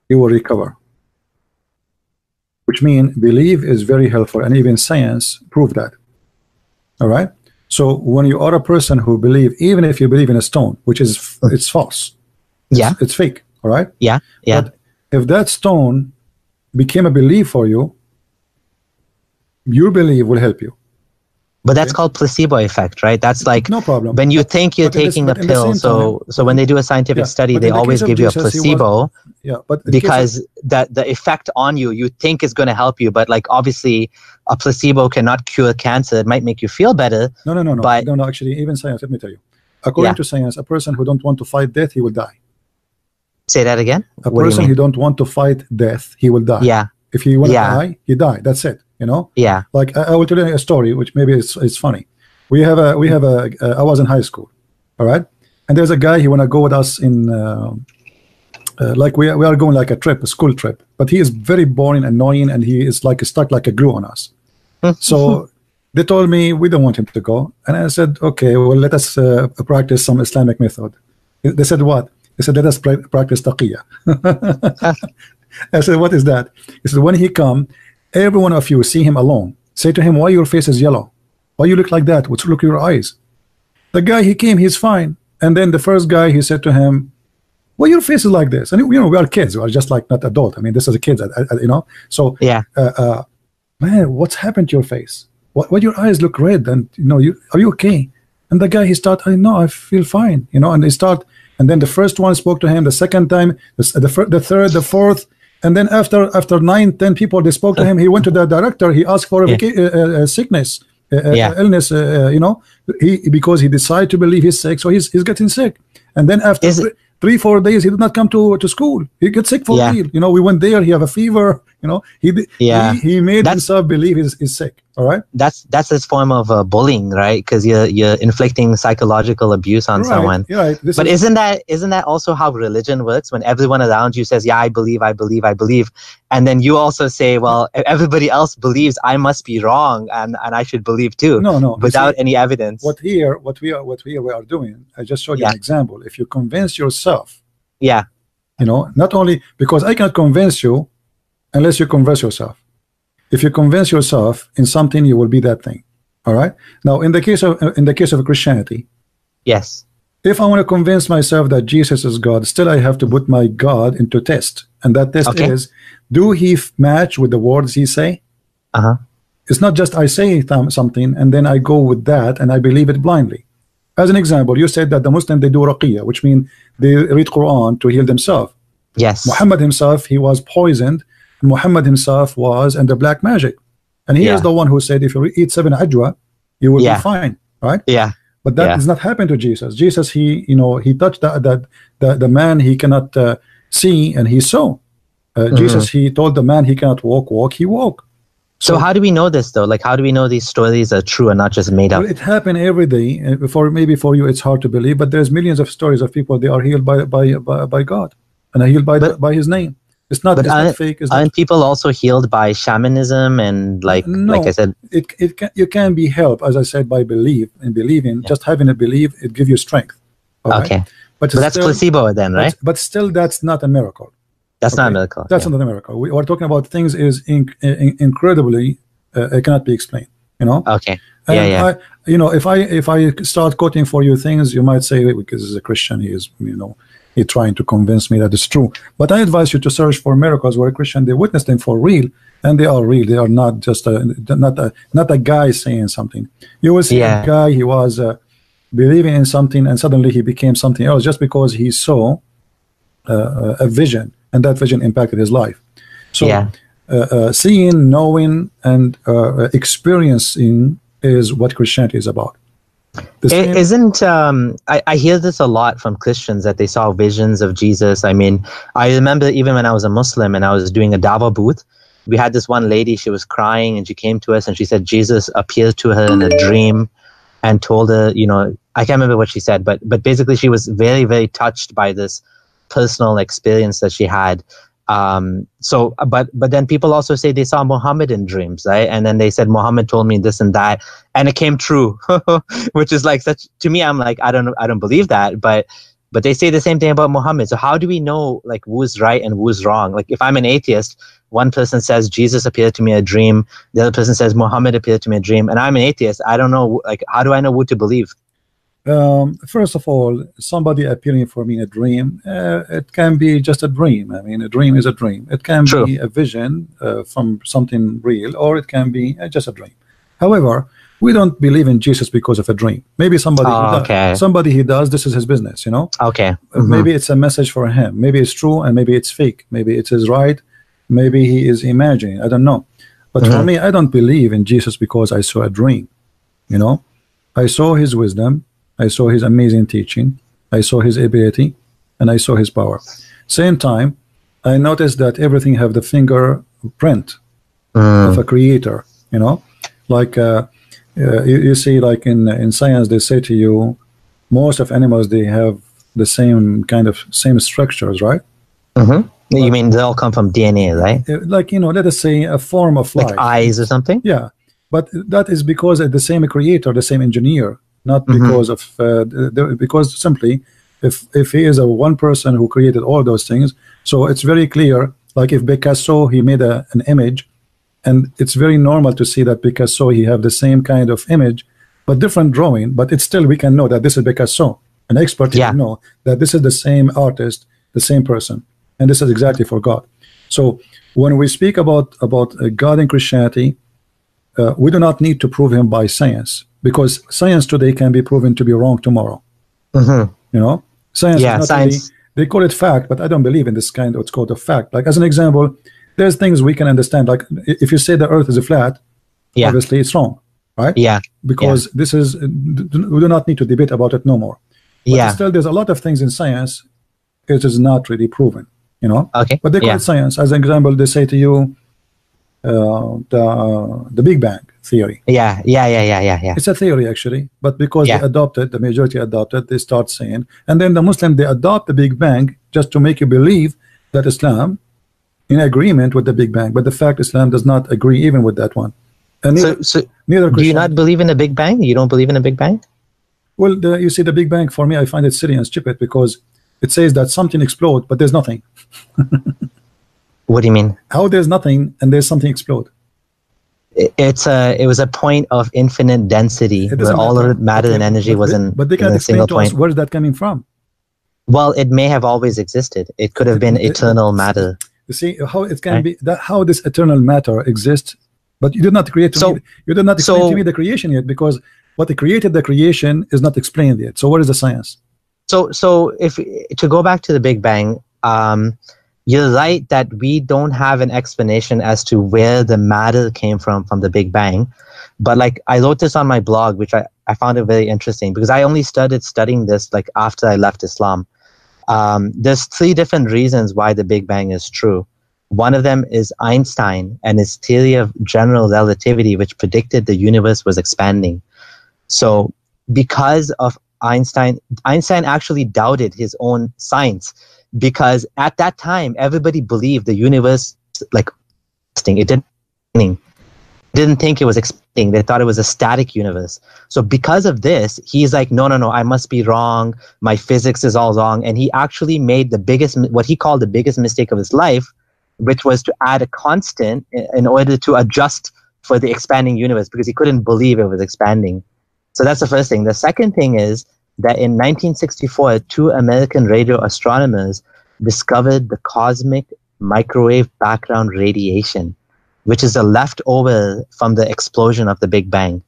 you will recover which mean believe is very helpful and even science prove that all right so when you are a person who believe even if you believe in a stone which is it's false Yeah. it's fake all right Yeah. Yeah. But if that stone became a belief for you, your belief will help you. But that's called placebo effect, right? That's like No problem. when you think you're but in the- taking a but in the pill. So, so when they do a scientific Yeah, study, they the always give you a Jesus, he was- placebo, yeah, but in case of- because that the effect on you you think is going to help you but like obviously a placebo cannot cure cancer it might make you feel better no, no, no, no, but- no, no. Actually, even science. Let me tell you. According Yeah. to science, a person who don't want to fight death, he will die. say that again A What do you person mean? who don't want to fight death, he will die. yeah If he want to Yeah. die, he die. That's it. You know. yeah. Like I, I will tell you a story which maybe it's it's funny. We have a we have a uh, was in high school all right? And there's a guy he want to go with us in uh, uh, like we, are- we are going like a trip a school trip but he is very boring annoying and he is like stuck like a glue on us. *laughs* So they told me we don't want him to go. And I said okay well let us uh, practice some Islamic method. They said what? They said let us pra- practice taqiyya. *laughs* *laughs* I said, what is that? He said, when he come, every one of you see him alone. Say to him, why your face is yellow? Why you look like that? What's look your eyes? The guy he came, he's fine. And then the first guy, he said to him, why your face is like this? And you know, we are kids. We are just like not adult. I mean, this is a kid, uh, uh, you know. So, yeah uh, uh, man, what's happened to your face? What, why your eyes look red? And you know, you are you okay? And the guy he start, I know, I feel fine, you know. And they start, and then the first one spoke to him. The second time, the the, the third, the fourth, and then after after nine, ten people they spoke to him. He went to the director. He asked for a Yeah. uh, uh, sickness, uh, uh, Yeah. illness, you know, he because he decided to believe he's sick, so he's he's getting sick. And then after three, three four days, he did not come to to school. He gets sick for Yeah. real. You know, we went there. He have a fever. You know, he Yeah. he, he made That's- himself believe he's, he's sick. All right. that's that's a form of uh, bullying right because you're you're inflicting psychological abuse on right. someone right. This but is, isn't that isn't that also how religion works when everyone around you says yeah i believe i believe i believe and then you also say well if everybody else believes i must be wrong and and i should believe too no, no. Without see, any evidence what here, what we are, what we are, we are doing. I just showed you Yeah. an example. If you convince yourself, yeah you know, not only because I cannot convince you unless you convince yourself. If you convince yourself in something, you will be that thing. All right. Now, in the case of in the case of Christianity, yes if I want to convince myself that Jesus is God, still I have to put my God into test, and that test Okay. is: Do he match with the words he say? uh-huh It's not just I say th- something and then I go with that and I believe it blindly. As an example, you said that the Muslim they do ruqyah, which means they read Quran to heal themselves. yes Muhammad himself, he was poisoned. Muhammad himself was under black magic, and he Yeah. is the one who said, if you eat seven ajwa, you will Yeah. be fine, right? yeah But that Yeah. does not happen to Jesus. Jesus, he, you know, he touched that that the, the man he cannot uh, see, and he saw. Uh, Mm-hmm. Jesus, he told the man he cannot walk, walk, he walk. so how do we know this though like how do we know these stories are true and not just made up Well, it happened every day. Uh, For maybe for you, it's hard to believe, but there's millions of stories of people they are healed by by by, by God and are healed by the, by His name. It's not. but It's aren't- fake. It's aren't people also healed by shamanism and like like i No. said it it can, you can be helped, as I said, by belief and believing. Just having a belief, it gives you strength. right? okay but, but that's still, placebo then right But, still, that's not a miracle. that's not a miracle That's yeah. not a miracle. We are talking about things is in, in, incredibly uh, it cannot be explained. You know. okay And yeah yeah I, you know, if I if I start quoting for you things, you might say because he's a Christian, he is, you know, he trying to convince me that it's true. But I advise you to search for miracles where a Christian they witnessed them for real, and they are real. They are not just a not a not a guy saying something. You will see Yeah. a guy he was uh, believing in something, and suddenly he became something else just because he saw uh, a vision, and that vision impacted his life. So Yeah. uh, uh, seeing, knowing, and uh, experiencing is what Christianity is about. Same- Isn't um, I, I hear this a lot from Christians that they saw visions of Jesus. I mean, I remember even when I was a Muslim and I was doing a dawa booth, we had this one lady. She was crying and she came to us and she said Jesus appeared to her in a dream and told her, you know, I can't remember what she said, but but basically she was very very touched by this personal experience that she had. Um, so, but but then people also say they saw Muhammad in dreams, right? And then they said Muhammad told me this and that, and it came true, *laughs* which is like such to me. I'm like I don't I don't believe that, but but they say the same thing about Muhammad. So how do we know like who's right and who's wrong? Like if I'm an atheist, one person says Jesus appeared to me in a dream, the other person says Muhammad appeared to me in a dream, and I'm an atheist. I don't know like how do I know who to believe? Um, first of all, somebody appearing for me in a dream, uh, it can be just a dream. I mean, a dream is a dream. It can True. be a vision uh, from something real, or it can be uh, just a dream. However, we don't believe in Jesus because of a dream. Maybe somebody Oh, he does- okay. somebody he does this is his business, you know. Okay. Uh, Mhm. Maybe it's a message for him. Maybe it's true and maybe it's fake. Maybe it is right. Maybe he is imagining. I don't know. But for Mhm. me, I don't believe in Jesus because I saw a dream. You know, I saw his wisdom. I saw his amazing teaching. I saw his ability, and I saw his power. Same time, I noticed that everything have the fingerprint Mm. of a creator. You know, like uh, uh, you, you see, like in in science, they say to you, most of animals they have the same kind of same structures, right? Mhm. You mean they all come from DNA, right? Uh, Like you know, let us say a form of Like life. eyes or something? Yeah, but that is because of the same creator, the same engineer, not Mhm. because of uh, the, because simply if if he is a one person who created all those things, so it's very clear. Like if Picasso he made a, an image, and it's very normal to see that Picasso he have the same kind of image, but different drawing. But it's still we can know that this is Picasso. An expert Yeah. can know that this is the same artist, the same person, and this is exactly for God. So when we speak about about uh, God in Christianity, uh, we do not need to prove him by science because science today can be proven to be wrong tomorrow. hmm You know, science. Yeah, science- really- they call it fact, but I don't believe in this kind of what's called a fact. Like as an example, there's things we can understand. Like if you say the Earth is a flat, Yeah. obviously it's wrong, right? Yeah. Because this is we do not need to debate about it no more. But Yeah. still, there's a lot of things in science it is not really proven. You know, Okay. but they call yeah. it science. As an example, they say to you Uh, the uh, the Big Bang theory. Yeah. Yeah. Yeah. Yeah. Yeah. Yeah. It's a theory actually, but because Yeah. they adopted, the majority adopted, they start saying, and then the Muslim they adopt the Big Bang just to make you believe that Islam in agreement with the Big Bang, but the fact Islam does not agree even with that one. And So, neither, so neither do you not believe in the Big Bang? You don't believe in the Big Bang? Well, the, you see, the Big Bang for me, I find it silly and stupid because it says that something explode, but there's nothing. *laughs* What do you mean? How there's nothing and there's something explode? It- It's a. It was a point of infinite density where all matter. of matter But and energy but was in, But they can't explain single to point. us where is that coming from. Well, it may have always existed. It could have been It- it- eternal matter. You see how it can Right. be that how this eternal matter exists, but you did not create So- me. You did not explain so- to me the creation yet because what created the creation is not explained yet. So what is the science? So, so if to go back to the Big Bang, um, you're right that we don't have an explanation as to where the matter came from from the Big Bang. But like I wrote this on my blog, which I, I found it very interesting because I only started studying this like after I left Islam. Um, there's three different reasons why the Big Bang is true. One of them is Einstein and his theory of general relativity, which predicted the universe was expanding. So, because of Einstein, Einstein actually doubted his own science because at that time everybody believed the universe like it didn't didn't think it was expanding. They thought it was a static universe. So because of this, he's like, no, no, no, I must be wrong. My physics is all wrong. And he actually made the biggest, what he called the biggest mistake of his life, which was to add a constant in order to adjust for the expanding universe because he couldn't believe it was expanding. So that's the first thing. The second thing is that in 1964, two American radio astronomers discovered the cosmic microwave background radiation, which is a leftover from the explosion of the Big Bang.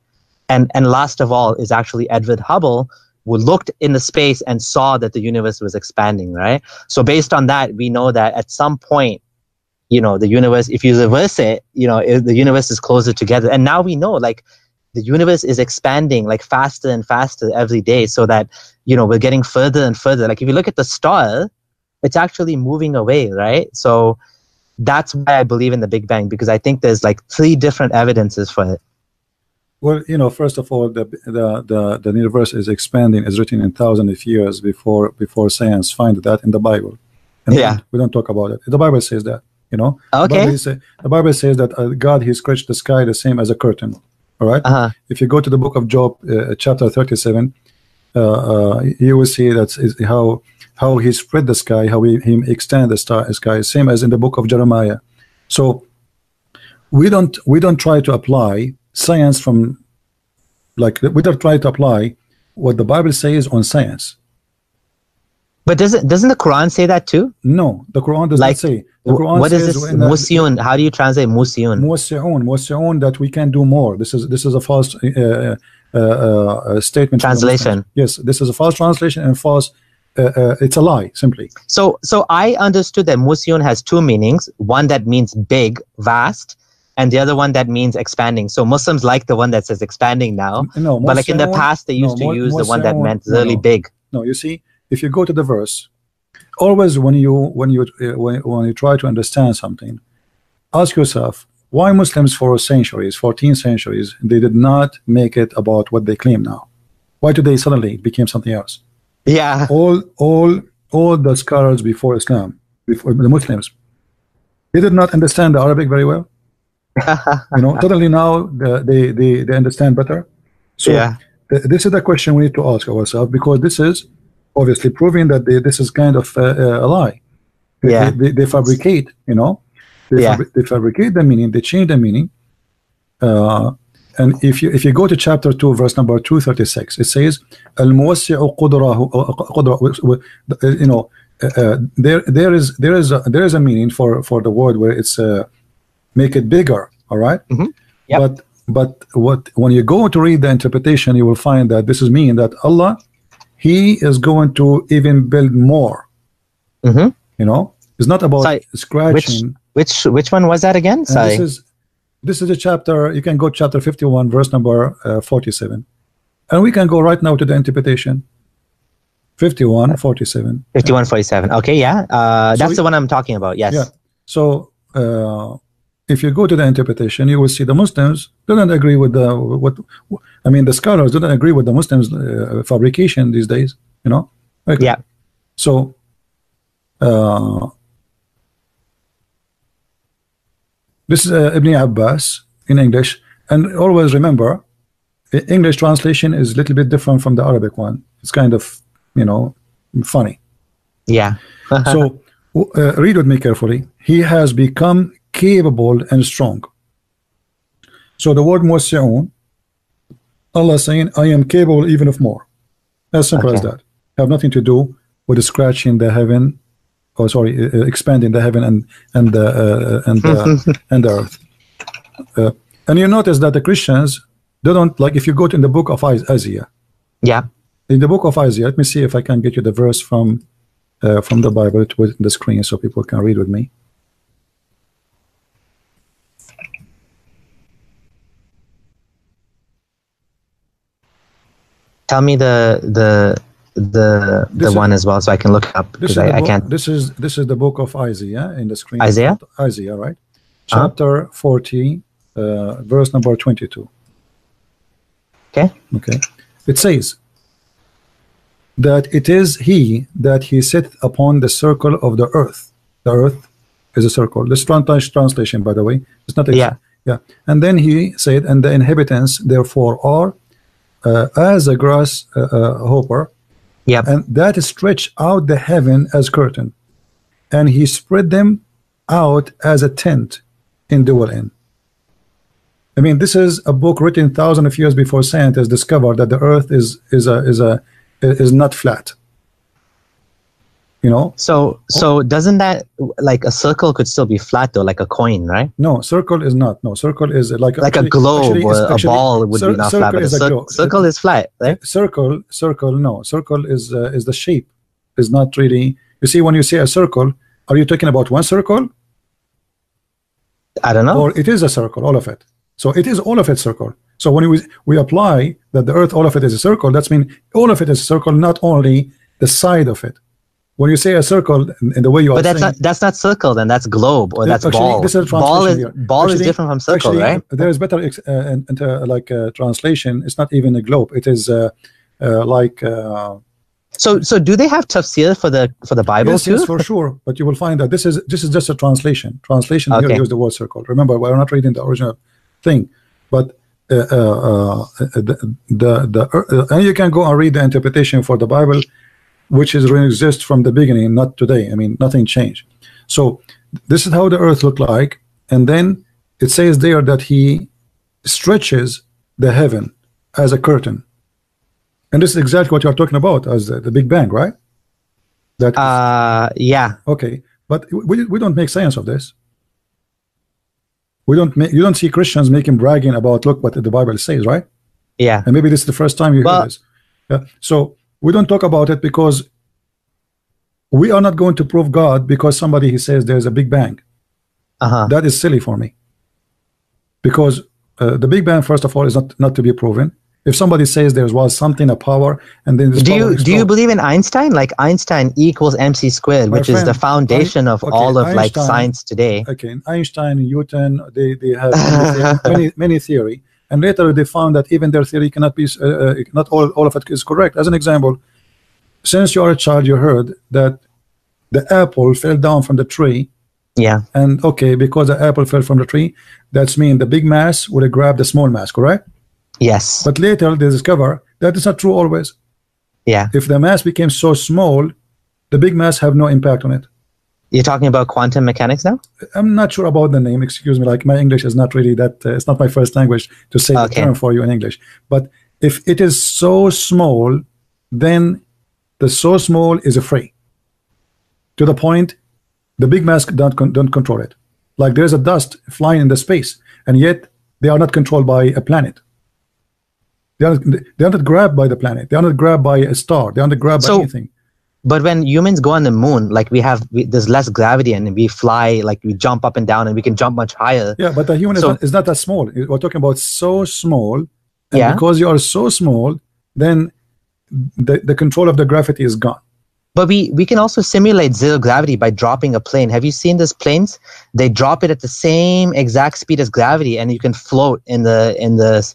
And, and last of all is actually Edward Hubble, who looked into space and saw that the universe was expanding, right? So based on that, we know that at some point, you know, the universe, if you reverse it, you know, the universe is closer together. And now we know, like, the universe is expanding like faster and faster every day so that you know we're getting further and further like if you look at the star it's actually moving away right so that's why i believe in the big bang because i think there's like three different evidences for it Well, you know, first of all, the the the, the universe is expanding is written in thousands of years before before science find that in the Bible. And Yeah. we don't talk about it. The Bible says that. You know, the okay Bible, say, the Bible says that uh, God He stretched the sky the same as a curtain. All right. uh-huh if you go to the book of Job, uh, chapter 37, uh, uh, you will see that's how how he spread the sky, how he, he extended the star, sky, same as in the book of Jeremiah. So we don't we don't try to apply science from like we don't try to apply what the Bible says on science. But doesn't doesn't the Quran say that too? No, the Quran does Like, not say. The Quran what is says this when the- musyun? How do you translate musyun? Muwassi'un, muwassi'un, that we can do more. This is this is a false uh, uh, uh, uh, statement. Translation. Yes, this is a false translation and false. Uh, uh, it's a lie, simply. So so I understood that musyun has two meanings. One that means big, vast, and the other one that means expanding. So Muslims like the one that says expanding now. No, But like in the past, they used no, to use the one that meant really no. big. No, you see, if you go to the verse, always when you when you uh, when, when you try to understand something, ask yourself why Muslims for centuries, 14 centuries, they did not make it about what they claim now. Why today suddenly it became something else? Yeah. all all all the scholars before Islam, before the Muslims, they did not understand the Arabic very well. *laughs* You know, suddenly now the, they, they they understand better. So Yeah. th- this is the question we need to ask ourselves because this is obviously proving that they, this is kind of uh, uh, a lie. They, Yeah. they, they fabricate, you know, they, Yeah. fabri- they fabricate the meaning, they change the meaning. Uh, and if you if you go to chapter two, verse number two thirty six, it says, "Al muwassi'u. You know, uh, uh, there there is there is a, there is a meaning for for the word where it's uh, make it bigger. All right, Mhm. Yep. but but what when you go to read the interpretation, you will find that this is mean that Allah, He is going to even build more. hmm You know, it's not about Sorry, Which scratching. which which one was that again? This is this is a chapter. You can go chapter fifty-one, verse number uh, forty-seven, and we can go right now to the interpretation. 51, 47. 5147. Okay, yeah. Uh, So that's the one I'm talking about. Yes. Yeah. So uh, if you go to the interpretation, you will see the Muslims don't agree with the what I mean. The scholars don't agree with the Muslims' uh, fabrication these days. You know. Okay. Yeah. So. Uh, this is uh, Ibn Abbas in English, and always remember, the English translation is a little bit different from the Arabic one. It's kind of, you know, funny Yeah. *laughs* so uh, read with me carefully he has become capable and strong so the word muwassi'un Allah saying I am capable even of more. As simple as that. Have nothing to do with scratching the heaven or sorry uh, uh, expanding the heaven and and the uh, and the, *laughs* and the earth. Uh, and you notice that the Christians they don't like if you go to in the book of Isaiah. Yeah. in the book of Isaiah, let me see if I can get you the verse from uh, from the Bible to the screen so people can read with me. Tell me the the the This the is- one as well, so I can look up This because is, I, I can't. this is this is the book of Isaiah in the screen. Isaiah? Isaiah, right? Chapter 40, uh, verse number 22. Okay. Okay. It says that it is he that he sitteth upon the circle of the earth. The earth is a circle. This trans- translation, by the way, it's not a, Yeah. yeah. And then he said, and the inhabitants therefore are uh, as a grass uh, uh, hopper, Yep. and that stretched out the heaven as curtain, and he spread them out as a tent in dwell. I mean, this is a book written thousands of years before scientists discovered that the Earth is is a is a is not flat. You know, So so doesn't that like a circle could still be flat though, like a coin, right? no circle is not. No circle is like Like actually- a globe actually- or a ball would cir- be not flat, but is cir- circle is flat, right? circle circle no circle is uh, is the shape is not really. You see, when you say a circle, are you talking about one circle I don't know. or it is a circle, all of it. So it is all of it circle. So when we we apply that the earth, all of it is a circle, that's mean all of it is a circle, not only the side of it. When you say a circle in, in the way you are but that's saying, not that's not circle, then that's globe or that's actually, ball. This is a ball is here. ball is different from circle, actually, right? There is better uh, inter- like uh, translation. It's not even a globe. It is uh, uh, like uh, So so do they have tafsir for the for the Bible yes, too? yes, for sure. But you will find that this is this is just a translation. Translation Okay. here use the word circle. Remember, we're not reading the original thing, but. Uh, uh, uh, the the, the uh, and you can go and read the interpretation for the Bible, which is really exist from the beginning, not today. I mean, nothing changed. So this is how the earth looked like, and then it says there that he stretches the heaven as a curtain, and this is exactly what you are talking about as the, the Big Bang, right? That Uh, yeah. okay, but we, we don't make science of this. We don't make you don't see Christians making bragging about look what the Bible says, right? Yeah. And maybe this is the first time you hear this. Yeah. So we don't talk about it because we are not going to prove God because somebody he says there's a Big Bang. Uh-huh. That is silly for me. Because uh, the Big Bang, first of all, is not not to be proven. If somebody says there was something, a power, and then Do you do you believe in Einstein? Like Einstein equals mc squared, which is the friend, foundation of okay, all of like science today. okay, Einstein, Newton, they, they have many, *laughs* many, many theory, and later they found that even their theory cannot be, uh, uh, not all, all of it is correct. As an example, since you are a child, you heard that the apple fell down from the tree, Yeah. and okay, because the apple fell from the tree, that's mean the big mass would have grabbed the small mass, correct? Yes. But later they discover that is not true always. yeah. If the mass became so small, the big mass have no impact on it. You're talking about quantum mechanics now? I'm not sure about the name. Excuse me. Like my English is not really that. Uh, it's not my first language to say Okay. the term for you in English. But if it is so small, then the so small is a free. To the point, the big mass don't con- don't control it. Like there's a dust flying in the space, and yet they are not controlled by a planet. They are they are not grabbed by the planet. They are not grabbed by a star. They are not grabbed by anything. But when humans go on the moon, like we have, we, there's less gravity and we fly, like we jump up and down and we can jump much higher. Yeah, but the human So- is, not, is not that small. We're talking about so small. And Yeah. because you are so small, then the, the control of the gravity is gone. But we, we can also simulate zero gravity by dropping a plane. Have you seen these planes? They drop it at the same exact speed as gravity, and you can float in the in the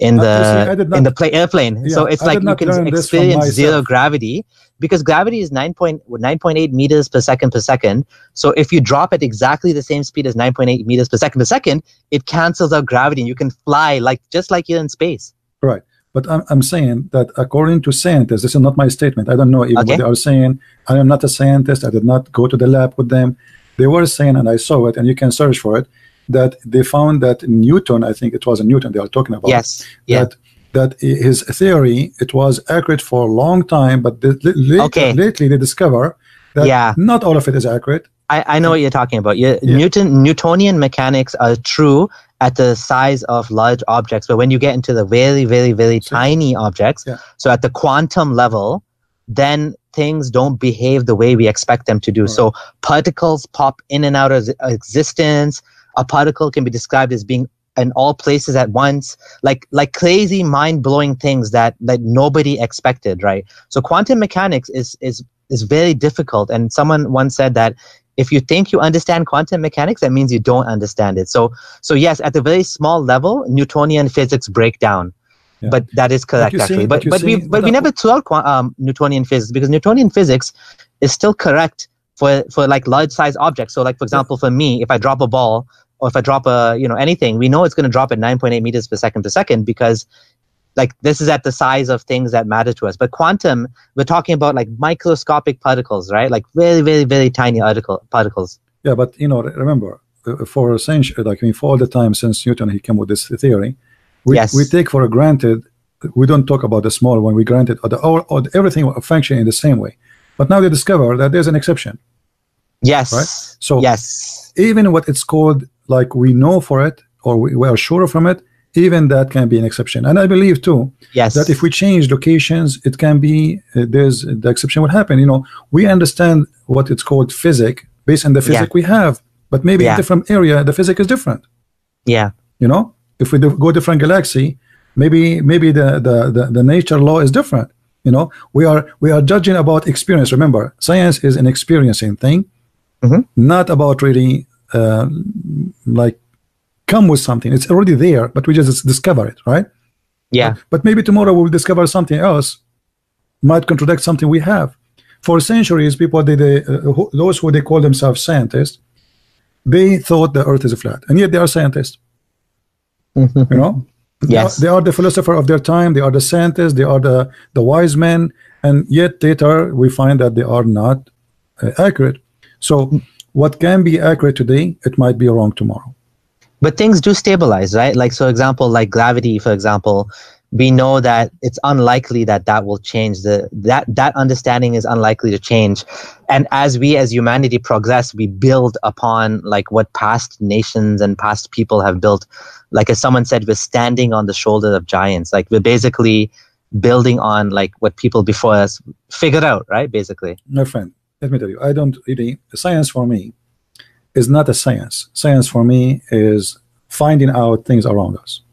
in the you see, I did in the plane airplane. so it's I like you can learn this from experience zero gravity because gravity is 9 point, 9.8 meters per second per second. So if you drop at exactly the same speed as 9.8 meters per second per second, it cancels out gravity and you can fly like just like you're in space. Right. But I'm, I'm saying that according to scientists, this is not my statement. I don't know even Okay. what they are saying. I am not a scientist. I did not go to the lab with them. They were saying, and I saw it, and you can search for it, that they found that Newton, I think it was a Newton they are talking about. Yes. Yeah. that that his theory it was accurate for a long time, but the, later, Okay. lately they discover that Yeah. not all of it is accurate. I, I know what you're talking about. you Yeah. Newton Newtonian mechanics are true at the size of large objects, but when you get into the very, very, very So- tiny objects, Yeah. so at the quantum level, then things don't behave the way we expect them to do. So particles pop in and out of existence. A particle can be described as being in all places at once, like like crazy, mind-blowing things that that nobody expected, right? So quantum mechanics is is is very difficult. And someone once said that if you think you understand quantum mechanics, that means you don't understand it. So, so yes, at the very small level, Newtonian physics break down. Yeah. But that is correct, see- actually. but But we but we never threw out um, Newtonian physics because Newtonian physics is still correct for for like large size objects. So, like for example, for me, if I drop a ball or if I drop a you know anything, we know it's going to drop at 9.8 meters per second per second because like this is at the size of things that matter to us. But quantum, we're talking about like microscopic particles, right? Like very, very, very tiny article particles. Yeah, but you know, remember, uh, for a century, like I mean, for all the time since Newton he came with this theory, we, Yes. we take for granted. We don't talk about the small one. We granted or the or, or everything function in the same way. But now they discover that there's an exception. Yes. Right. So yes. even what it's called, like we know for it or we, we are sure from it, even that can be an exception. And I believe too Yes. that if we change locations, it can be uh, there's the exception would happen. You know, we understand what it's called physic based on the Yeah. we have, but maybe in Yeah. a different area the physic is different. yeah. You know, if we do, go different galaxy, maybe maybe the, the the the nature law is different. You know, we are we are judging about experience. Remember, science is an experiencing thing, Mhm. not about really uh, like come with something. It's already there, but we just discover it, right? Yeah. But maybe tomorrow we'll discover something else might contradict something we have. For centuries, people uh, who, those who they call themselves scientists, they thought the Earth is a flat, and yet they are scientists. You know, They are- Yes. they are, the philosopher of their time. They are the scientists. They are the the wise men, and yet later we find that they are not uh, accurate. So, what can be accurate today, it might be wrong tomorrow. but things do stabilize right? Like so example like gravity for example we know that it's unlikely that that will change the that that understanding is unlikely to change. And as we as humanity progress we build upon like what past nations and past people have built. Like as someone said we're standing on the shoulders of giants. Like we're basically building on like what people before us figured out right basically. My friend let me tell you i don't really science for me is not a science science for me is finding out things around us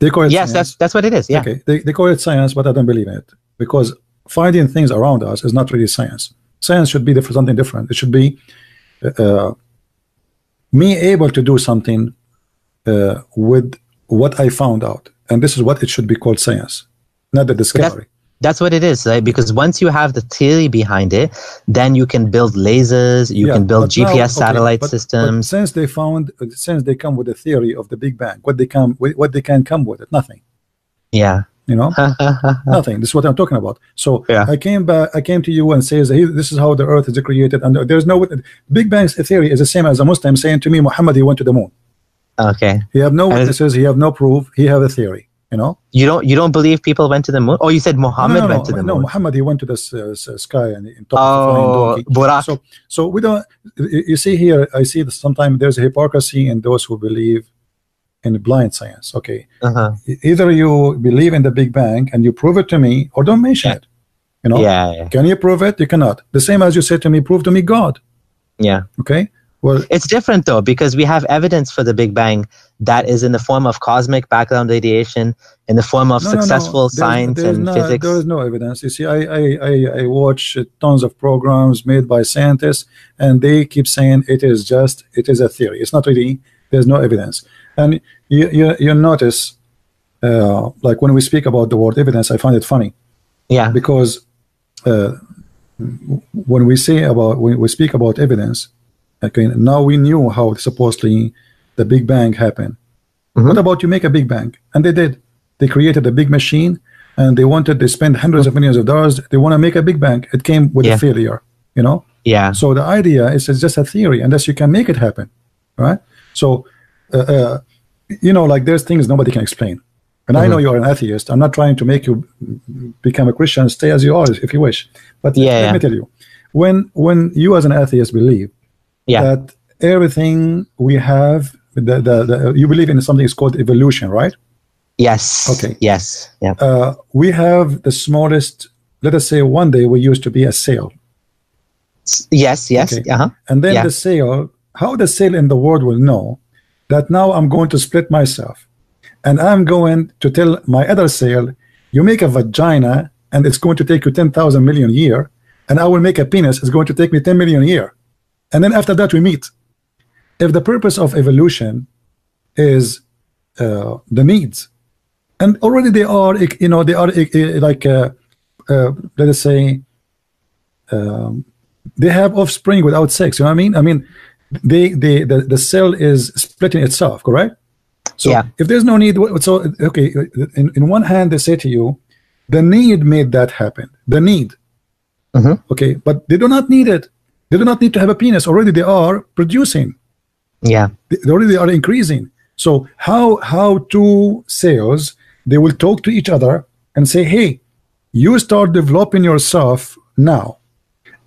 they call it yes, science. that's that's what it is. Yeah. Okay. They, they call it science, but I don't believe in it because finding things around us is not really science. Science should be for something different. It should be uh, me able to do something uh, with what I found out, and this is what it should be called science, not the discovery. That's what it is, right? Because once you have the theory behind it, then you can build lasers, you yeah, can build GPS now, okay, satellite but, systems. But since they found, since they come with the theory of the Big Bang, what they come, what they can come with it, nothing. Yeah. You know, *laughs* nothing. This is what I'm talking about. So yeah. I came back, I came to you and says, hey, this is how the Earth is created, and there's no Big Bang's theory is the same as a Muslim saying to me, Muhammad, he went to the moon. Okay. He have no witnesses. He have no proof. He have a theory. You know, you don't you don't believe people went to the moon? Oh, you said Muhammad no, no, went to the no, moon. No, Muhammad he went to the uh, sky and in top oh, of Buraq. So so we don't. You see here, I see that sometimes there's a hypocrisy in those who believe in blind science. Okay, uh-huh. either you believe in the Big Bang and you prove it to me, or don't mention it. You know, yeah, yeah. Can you prove it? You cannot. The same as you said to me, prove to me God. Yeah. Okay. Well, it's different though because we have evidence for the Big Bang that is in the form of cosmic background radiation, in the form of no, successful no, no. science there's and no, physics. There is no evidence. You see, I, I, I, I watch tons of programs made by scientists, and they keep saying it is just it is a theory. It's not really. There's no evidence, and you you, you notice, uh, like when we speak about the word evidence, I find it funny. Yeah. Because uh, when we say about when we speak about evidence Okay, now we knew how supposedly the Big Bang happened. Mm -hmm. What about you make a Big Bang? And they did. They created a big machine and they wanted to spend hundreds of millions of dollars. They want to make a Big Bang. It came with yeah. a failure, you know? Yeah. So the idea is it's just a theory unless you can make it happen, right? So, uh, uh, you know, like there's things nobody can explain. And mm -hmm. I know mm-hmm. you're an atheist. I'm not trying to make you become a Christian. Stay as you are if you wish. But yeah, let yeah. me tell you, when when you as an atheist believe yeah. that everything we have, the, the, the, you believe in something is called evolution, right? Yes. Okay. Yes. Yeah. Uh, we have the smallest. Let us say one day we used to be a sail. Yes. Yes. Okay. Uh-huh. And then yeah. the sail. how the sail in the world will know that now I'm going to split myself, and I'm going to tell my other sail, you make a vagina, and it's going to take you ten thousand million year, and I will make a penis. It's going to take me ten million year and then after that we meet. If the purpose of evolution is uh, the needs and already they are you know they are like uh, uh, let us say um, they have offspring without sex you know what I mean? I mean they, they the, the cell is splitting itself correct? So yeah. if there's no need so okay in, in one hand they say to you the need made that happen. The need. Mm -hmm. okay but they do not need it they do not need to have a penis. Already they are producing. Yeah. They already are increasing. So how how two cells they will talk to each other and say, hey, you start developing yourself now,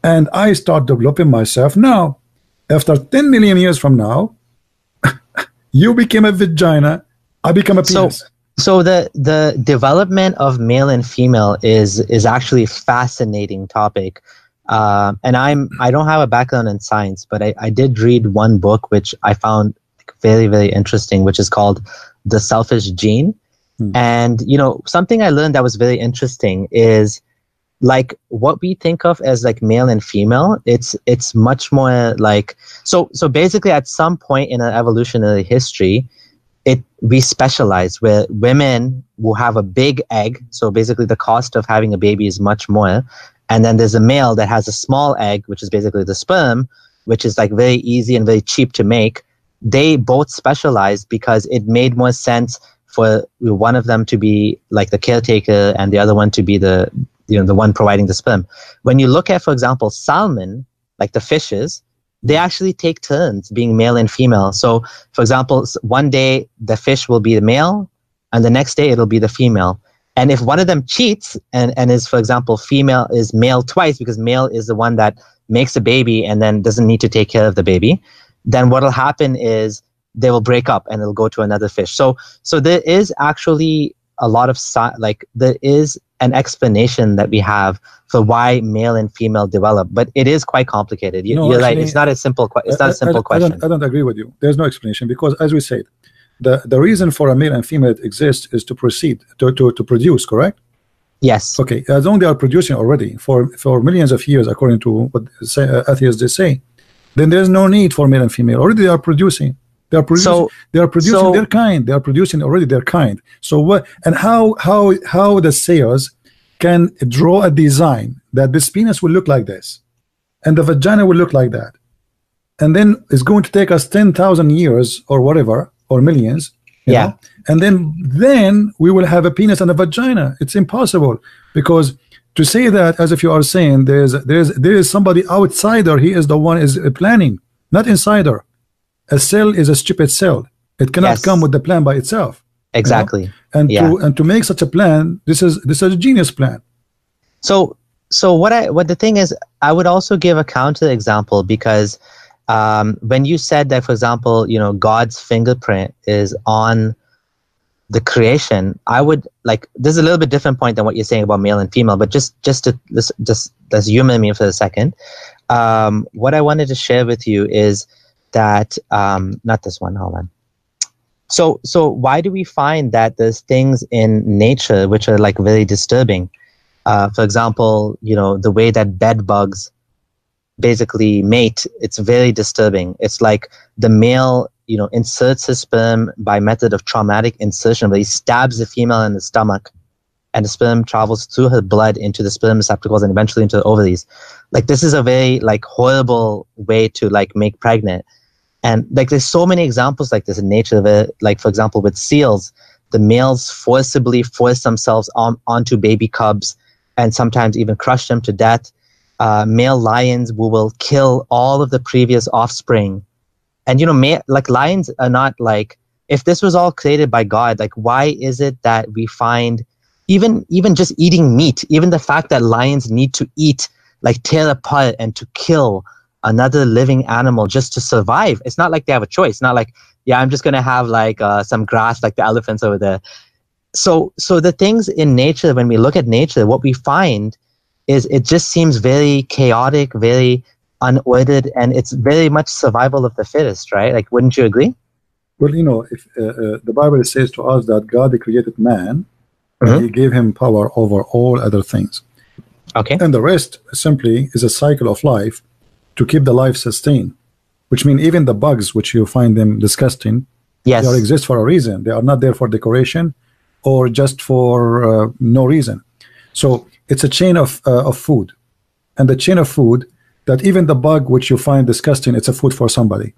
and I start developing myself now. After 10 million years from now, *laughs* you became a vagina, I become a penis. So, so the the development of male and female is is actually a fascinating topic uh, and I'm I don't have a background in science, but I, I did read one book which I found very very interesting, which is called The Selfish Gene. Hmm. And you know something I learned that was very interesting is like what we think of as like male and female it's it's much more like so so basically at some point in an evolutionary history it we specialize where women will have a big egg so basically the cost of having a baby is much more and then there's a male that has a small egg, which is basically the sperm, which is like very easy and very cheap to make. They both specialized because it made more sense for one of them to be like the caretaker and the other one to be the you know the one providing the sperm. When you look at, for example, salmon, like the fishes, they actually take turns being male and female. So, for example, one day the fish will be the male, and the next day it'll be the female. And if one of them cheats and, and is, for example, female is male twice because male is the one that makes a baby and then doesn't need to take care of the baby, then what'll happen is they will break up and it'll go to another fish. So so there is actually a lot of like there is an explanation that we have for why male and female develop, but it is quite complicated. You, are right; it's not a simple. It's not a simple I, question. I don't, I don't agree with you. There's no explanation because, as we said, the the reason for a male and female exists is to proceed to to, to produce. Correct. Yes. Okay. As long as they are producing already for for millions of years, according to what say, uh, atheists they say, then there's no need for male and female. Already they are producing. They are producing. So, they are producing so, their kind. They are producing already their kind. So what? And how how how the sayers can draw a design that this penis will look like this, and the vagina will look like that, and then it's going to take us ten thousand years or whatever or millions. yeah. Know? And then then we will have a penis and a vagina. It's impossible because to say that as if you are saying there's there's there is somebody outsider he is the one is uh, planning not insider a cell is a stupid cell it cannot yes. come with the plan by itself exactly you know? and yeah. to and to make such a plan this is this is a genius plan so so what i what the thing is i would also give a counter example because um, when you said that for example you know god's fingerprint is on the creation i would like this is a little bit different point than what you're saying about male and female but just just to this just let's humor me for a second. Um, what i wanted to share with you is that um, not this one hold on. So so why do we find that there's things in nature which are like very disturbing? Uh, for example you know the way that bed bugs basically mate it's very disturbing it's like the male you know, inserts his sperm by method of traumatic insertion, where he stabs the female in the stomach, and the sperm travels through her blood into the sperm receptacles and eventually into the ovaries. Like this is a very like horrible way to like make pregnant. And like there's so many examples like this in nature where, like for example, with seals, the males forcibly force themselves on onto baby cubs and sometimes even crush them to death. Uh, male lions who will kill all of the previous offspring. And you know may, like lions are not like if this was all created by god like why is it that we find even even just eating meat even the fact that lions need to eat like tear apart and to kill another living animal just to survive? It's not like they have a choice. Not like yeah i'm just gonna have like uh, some grass like the elephants over there. So so the things in nature when we look at nature what we find is it just seems very chaotic very unordered and it's very much survival of the fittest right? Like wouldn't you agree? Well you know if uh, uh, the bible says to us that god created man mm-hmm. and he gave him power over all other things. Okay. And the rest simply is a cycle of life to keep the life sustained which means even the bugs which you find them disgusting yes. they exist for a reason. They are not there for decoration or just for uh, no reason. So it's a chain of uh, of food and the chain of food that even the bug which you find disgusting, it's a food for somebody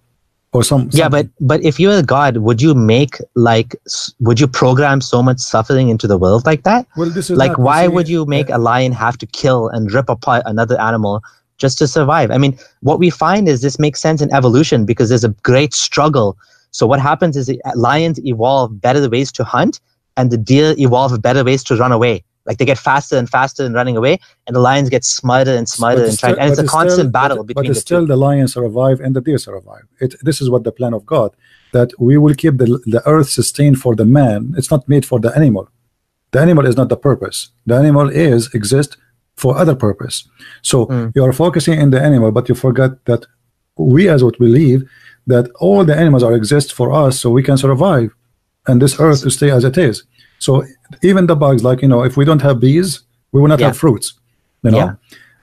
or some. Yeah, but but if you're a god, would you make like would you program so much suffering into the world like that? Well, this is like not, why see, would you make a lion have to kill and rip apart another animal just to survive? I mean, what we find is this makes sense in evolution because there's a great struggle. So what happens is lions evolve better ways to hunt, and the deer evolve better ways to run away. Like they get faster and faster in running away, and the lions get smarter and smarter and trying. And it's a constant still, battle but, between but the still two. the lions survive and the deer survive. It, this is what the plan of God that we will keep the the earth sustained for the man. It's not made for the animal. The animal is not the purpose. The animal is exist for other purpose. So mm. you are focusing in the animal, but you forget that we as what we believe that all the animals are exist for us so we can survive and this earth to stay as it is. So even the bugs, like you know, if we don't have bees, we will not yeah. have fruits. You know, yeah.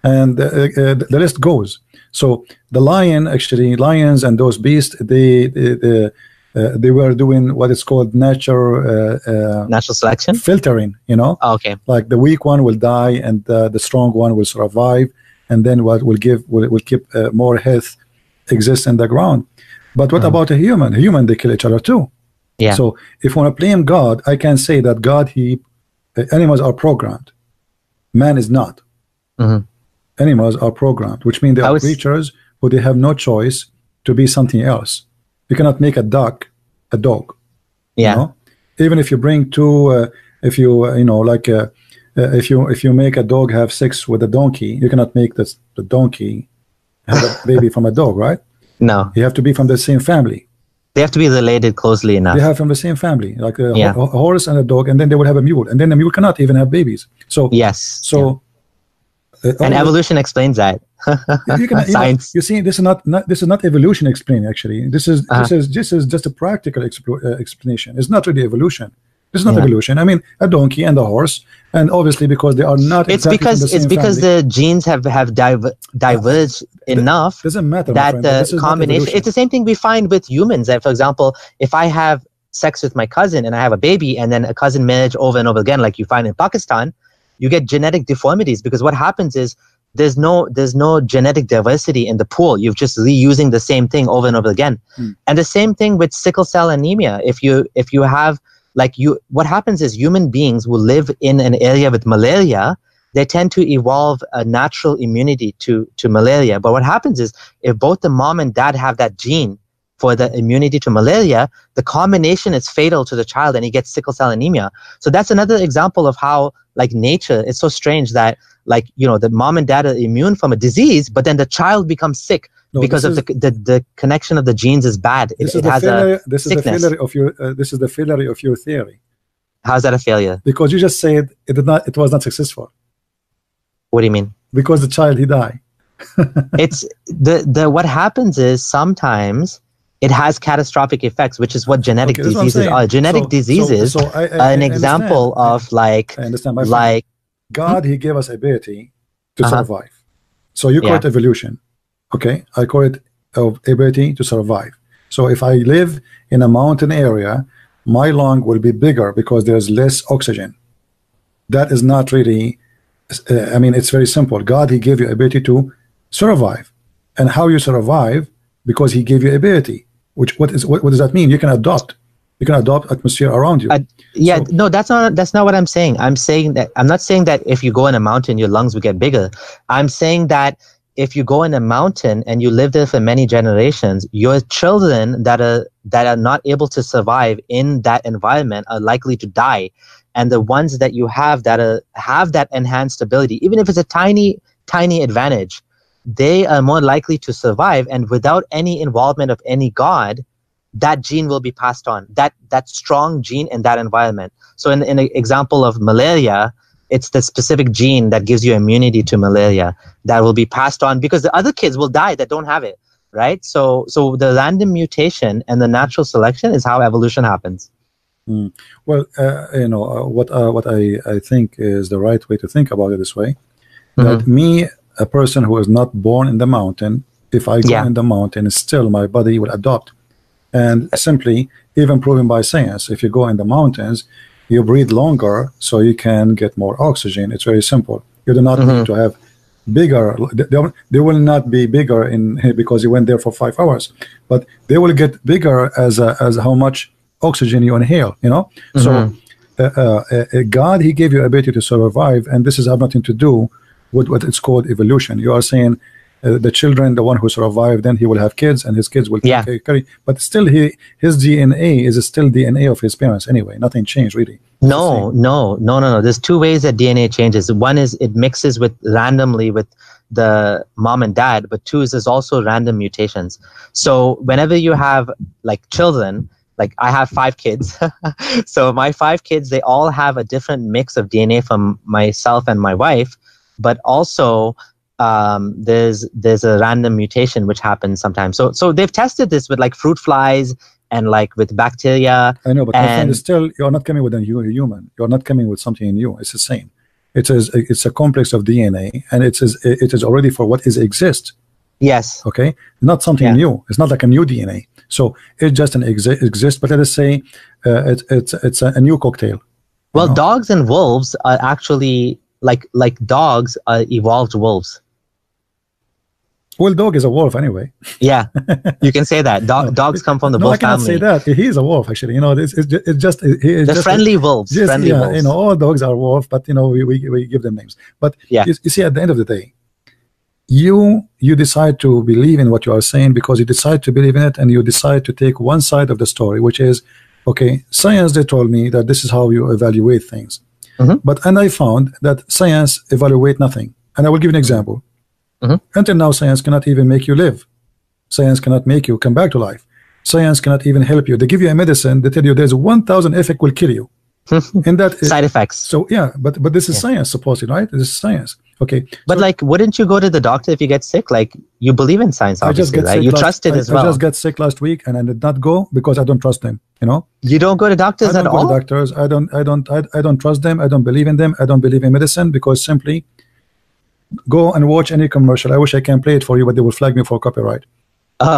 and uh, uh, the list goes. So the lion, actually, lions and those beasts, they they, they, uh, they were doing what is called natural uh, uh, natural selection filtering. You know, oh, okay. Like the weak one will die, and the strong one will survive, and then what will give will, will keep uh, more health exists in the ground. But what mm. about a human? A human, they kill each other too. Yeah. So if I want to blame God, I can say that God, he animals are programmed. Man is not. Mm-hmm. Animals are programmed, which means they are was... creatures who they have no choice to be something else. You cannot make a duck a dog. Yeah. You know? Even if you bring two uh, if you uh, you know like uh, uh, if you if you make a dog have sex with a donkey, you cannot make this the donkey have a *laughs* baby from a dog, right? No, You have to be from the same family. They have to be related closely enough. They have from the same family, like a, ho- a horse and a dog, and then they will have a mule, and then the mule cannot even have babies. So Yes. so. uh, and all- evolution explains that. you can, *laughs* you, know, Science. you see, this is not, not this is not evolution explained. Actually, this is this Uh-huh. is this is just a practical explo- uh, explanation. It's not really evolution. Is not Yeah. evolution. I mean, a donkey and a horse, and obviously because they are not. it's exactly because the it's because family, the genes have have diver- diverged enough doesn't matter. that the combination it's the same thing we find with humans that for example if i have sex with my cousin and i have a baby and then a cousin marriage over and over again like you find in pakistan you get genetic deformities because what happens is there's no there's no genetic diversity in the pool you're just reusing the same thing over and over again Hmm. and the same thing with sickle cell anemia if you if you have like you what happens is human beings who live in an area with malaria they tend to evolve a natural immunity to to malaria. But what happens is if both the mom and dad have that gene for the immunity to malaria the combination is fatal to the child and he gets sickle cell anemia so that's another example of how like nature is so strange that like you know the mom and dad are immune from a disease but then the child becomes sick No, because of is- the, the the connection of the genes is bad it, This is it the has a failure. This is the failure of your. Uh, this is the failure of your theory how's that a failure because you just said it did not. It was not successful what do you mean because the child he died. *laughs* it's the the what happens is sometimes it has catastrophic effects which is what genetic Okay, that's what diseases are genetic So- so- diseases so I- I- an I example of like I understand. My friend. like God, He gave us ability to Uh-huh. survive. So you call Yeah. it evolution, okay? I call it of ability to survive. So if I live in a mountain area, my lung will be bigger because there's less oxygen. That is not really. Uh, I mean, it's very simple. God, He gave you ability to survive, and how you survive because He gave you ability. Which what is what, what does that mean? You can adopt. You can adopt atmosphere around you. I- yeah So- no that's not that's not what i'm saying i'm saying that i'm not saying that if you go in a mountain your lungs will get bigger i'm saying that if you go in a mountain and you live there for many generations your children that are that are not able to survive in that environment are likely to die and the ones that you have that are have that enhanced ability even if it's a tiny tiny advantage they are more likely to survive and without any involvement of any god that gene will be passed on that that strong gene in that environment. So in, in an example of malaria it's the specific gene that gives you immunity to malaria that will be passed on because the other kids will die that don't have it right? So so the random mutation and the natural selection is how evolution happens. Well, uh, you know uh, what uh, what I, I think is the right way to think about it this way. That me, a person who is not born in the mountain, if I go Yeah. in the mountain, still my body will adopt. And simply, even proven by science, if you go in the mountains, you breathe longer, so you can get more oxygen. It's very simple. You do not need to have bigger. They, will not be bigger in *laughs* because you went there for five hours, but they will get bigger as a, as how much oxygen you inhale. You know, so uh, uh, uh, God He gave you ability to survive, and this is have nothing to do with what it's called evolution. You are saying uh, the children, the one who survived, then he will have kids, and his kids will Yeah. carry. But still, he his DNA is still DNA of his parents anyway. Nothing changed really. no no no no no there's two ways that dna changes one is it mixes with randomly with the mom and dad but two is there's also random mutations so whenever you have like children like i have five kids *laughs* so my five kids they all have a different mix of dna from myself and my wife but also um, there's there's a random mutation which happens sometimes so so they've tested this with like fruit flies and like with bacteria I know, but And- still you are not coming with a hu- human. You are not coming with something new. It's the same. It is it's a complex of DNA, and it is it is already for what is exist. yes Okay, not something Yeah. new. It's not like a new DNA. So it just an exi- exist. But let us say uh, it, it's it's a, a new cocktail. Well, know? dogs and wolves are actually like like dogs are evolved wolves. Well, dog is a wolf anyway. Yeah, *laughs* you can say that. Dog, dogs come from the no, I wolf cannot family. say that. He is a wolf actually. You know, it's it's just, it's just he is The just friendly wolves. Just, friendly yeah, wolves. you know, all dogs are wolf, but you know, we, we, we give them names. But Yeah. you, you see, at the end of the day, you you decide to believe in what you are saying because you decide to believe in it, and you decide to take one side of the story, which is Okay, science they told me that this is how you evaluate things. Mhm. But and I found that science evaluate nothing. And I will give an example. Mhm. Until now, science cannot even make you live. Science cannot make you come back to life. Science cannot even help you. They give you a medicine. They tell you there's 1,000 effect will kill you. *laughs* and that is, Side effects. so yeah, but but this is Yeah. science supposedly, right? This is science. Okay. But so like, wouldn't you go to the doctor if you get sick? Like, you believe in science, I just get right? sick You last- trust it I, as well. I just got sick last week and I did not go because I don't trust them. You know, you don't go to doctors I don't at go all. to doctors. I don't. I don't. I, I don't trust them. I don't believe in them. I don't believe in medicine because simply go and watch any commercial. I wish I can play it for you, but they will flag me for copyright.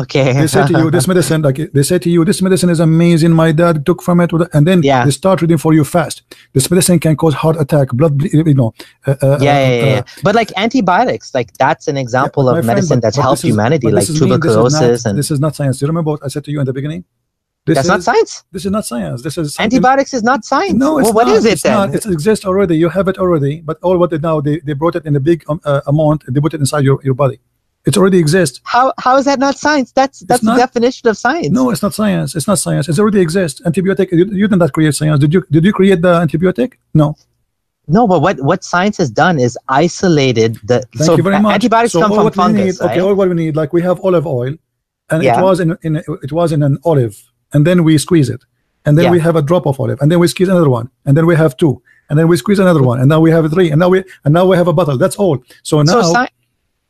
Okay. They say to you, this *laughs* medicine, like they say to you, this medicine is amazing. My dad took from it, and then Yeah. they start reading for you fast. This medicine can cause heart attack, blood, ble- you know. Uh, uh, yeah, yeah, yeah, uh. But like antibiotics, like that's an example my of friend, medicine but- that's but helped is- humanity, like this is mean, this not- tuberculosis and this is not science. You remember what I said to you in the beginning? This that's is, not science. This is not science. This is something- Antibiotics is not science. No, it's well, what not. is it it's then? Not. It exists already. You have it already. But all what they now they, they brought it in a big um, uh, amount. They put it inside your, your body. It already exists. How how is that not science? That's that's the definition of science. No, it's not science. It's not science. It already exists. Antibiotic. You, you did not create science. Did you? Did you create the antibiotic? No. No, but what what science has done is isolated the Thank so you very much. antibiotics so come from what we fungus, need, right? Okay, all what we need, like we have olive oil, and Yeah. it was in, in it was in an olive, and then we squeeze it, and then Yeah. we have a drop of olive, and then we squeeze another one, and then we have two, and then we squeeze another one, and now we have three, and now we and now we have a bottle. That's all. So now so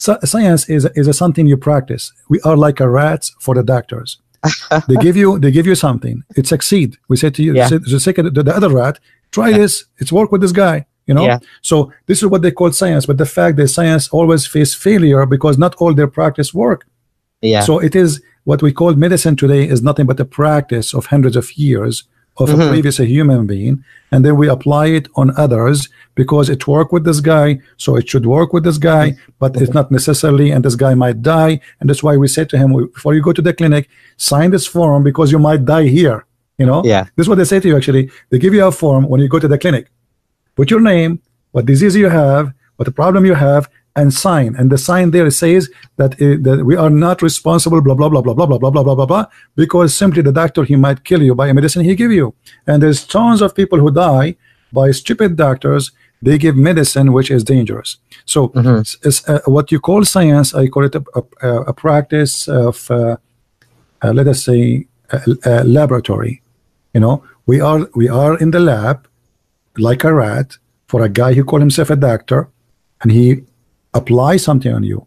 Sci- science is is a something you practice. We are like a rats for the doctors. *laughs* they give you they give you something. It succeed. We say to you, Yeah. say, the second the, the other rat, try this. It's work with this guy. You know. Yeah. So this is what they call science. But the fact that science always face failure because not all their practice work. yeah. So it is what we call medicine today is nothing but a practice of hundreds of years of Mhm. a previous human being, and then we apply it on others because it worked with this guy, so it should work with this guy, but it's not necessarily, and this guy might die, and that's why we say to him before you go to the clinic, sign this form because you might die here. You know, Yeah. This is what they say to you. Actually, they give you a form when you go to the clinic. Put your name, what disease you have, what the problem you have, and sign. And the sign there says that uh, that we are not responsible, blah blah blah blah blah blah blah blah blah blah blah, because simply the doctor he might kill you by a medicine he give you. And there's tons of people who die by stupid doctors. They give medicine which is dangerous. So Mhm. it's, it's, uh, what you call science, I call it a, a, a practice of, uh, uh, let us say, a, a laboratory. You know, we are we are in the lab like a rat for a guy who call himself a doctor and he apply something on you